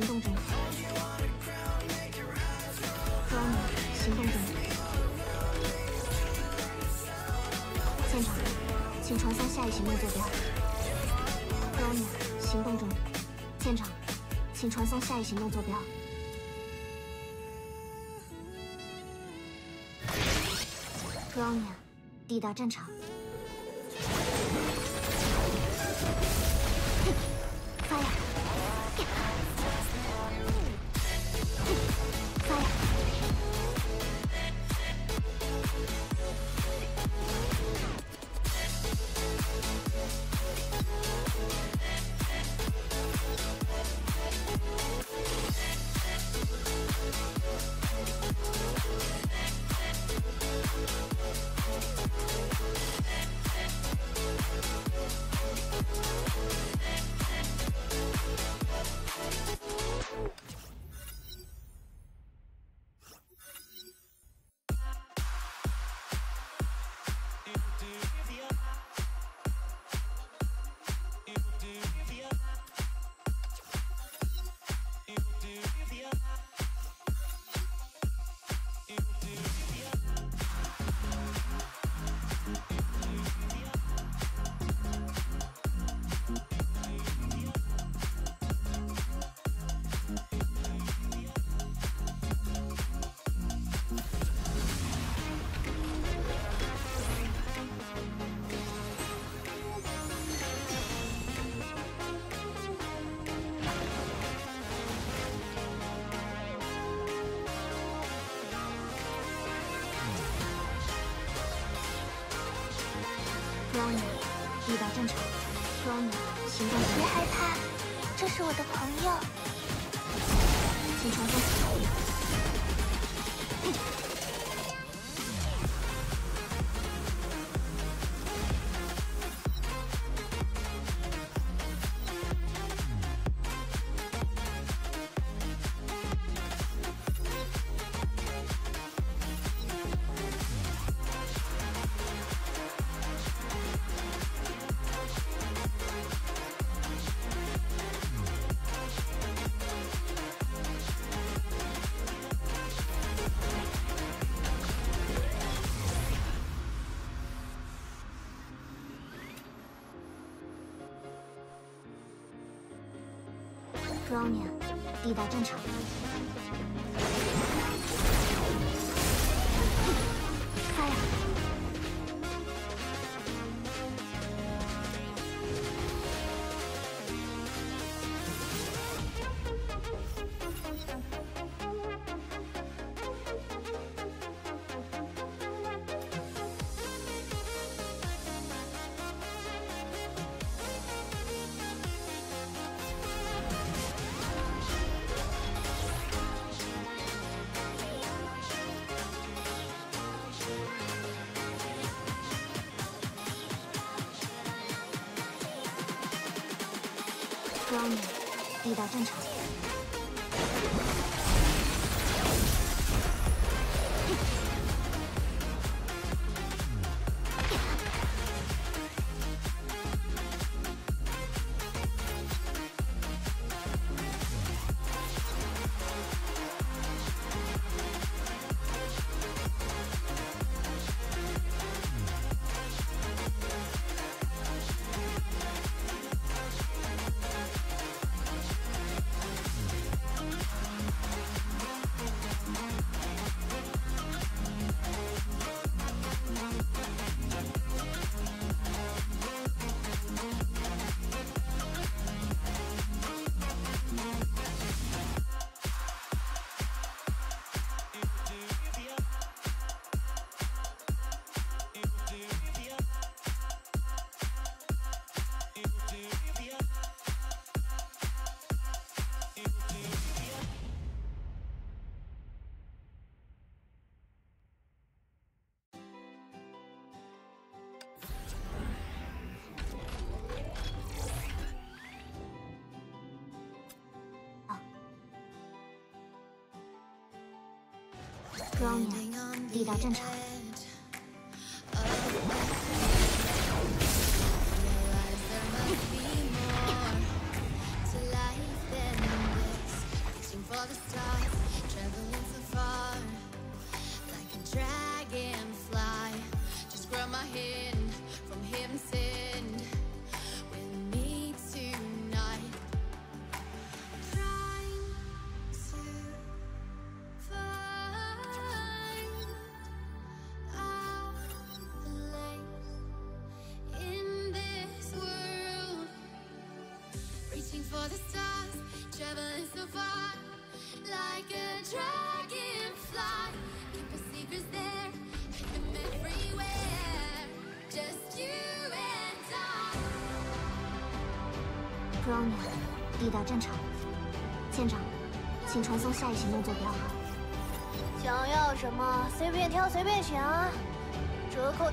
行动中。Fronia 行动中。现场，请传送下一行动坐标。Fronia 行动中。现场，请传送下一行动坐标。Fronia 抵达战场。抵达战场。抵达战场。正常请传送下一行动坐标。想要什么随便挑随便选啊，折扣。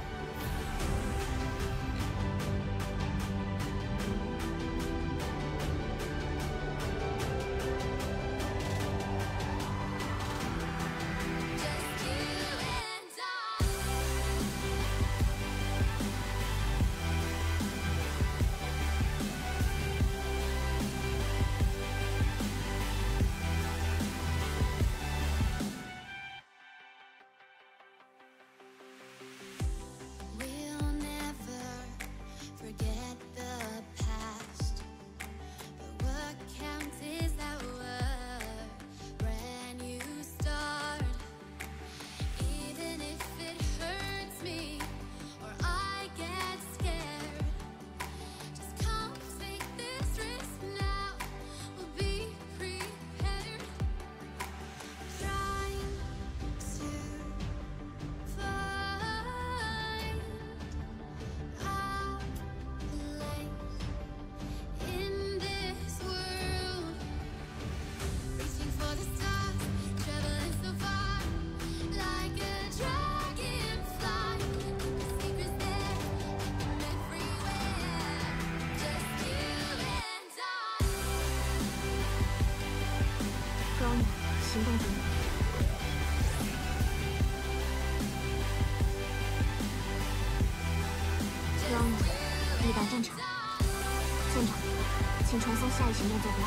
道行动坐标。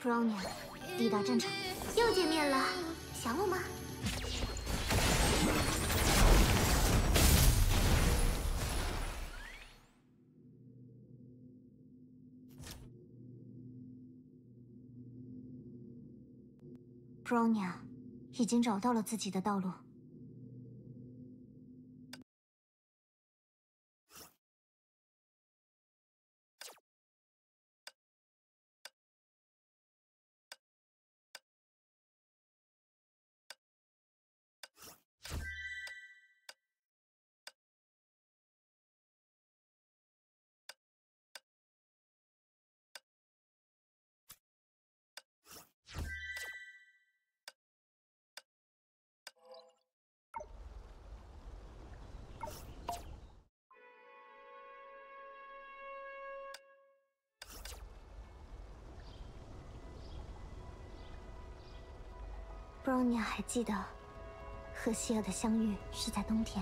Prono，抵达战场，又见面了，想我吗？Bronya 已经找到了自己的道路。还记得和希尔的相遇是在冬天。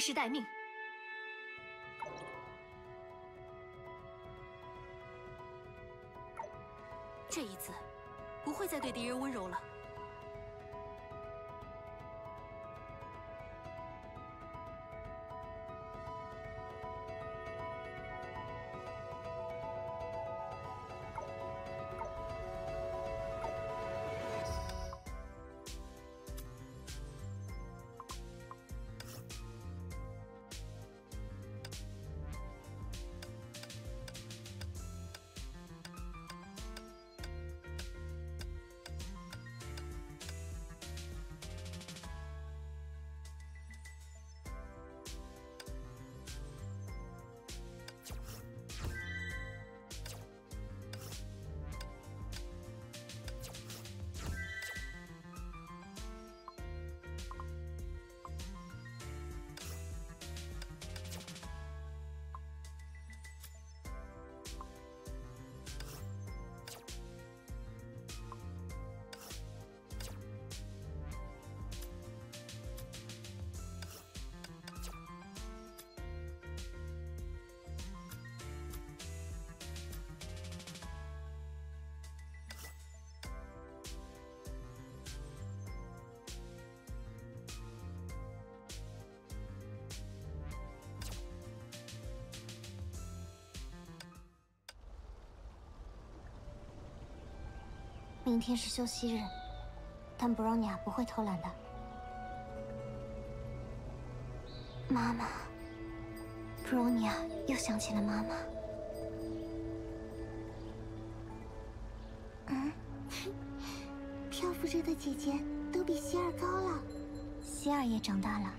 随时待命。这一次，不会再对敌人温柔了。明天是休息日，但布朗尼亚不会偷懒的。妈妈，布朗尼亚又想起了妈妈。嗯，漂浮着的姐姐都比希尔高了。希尔也长大了，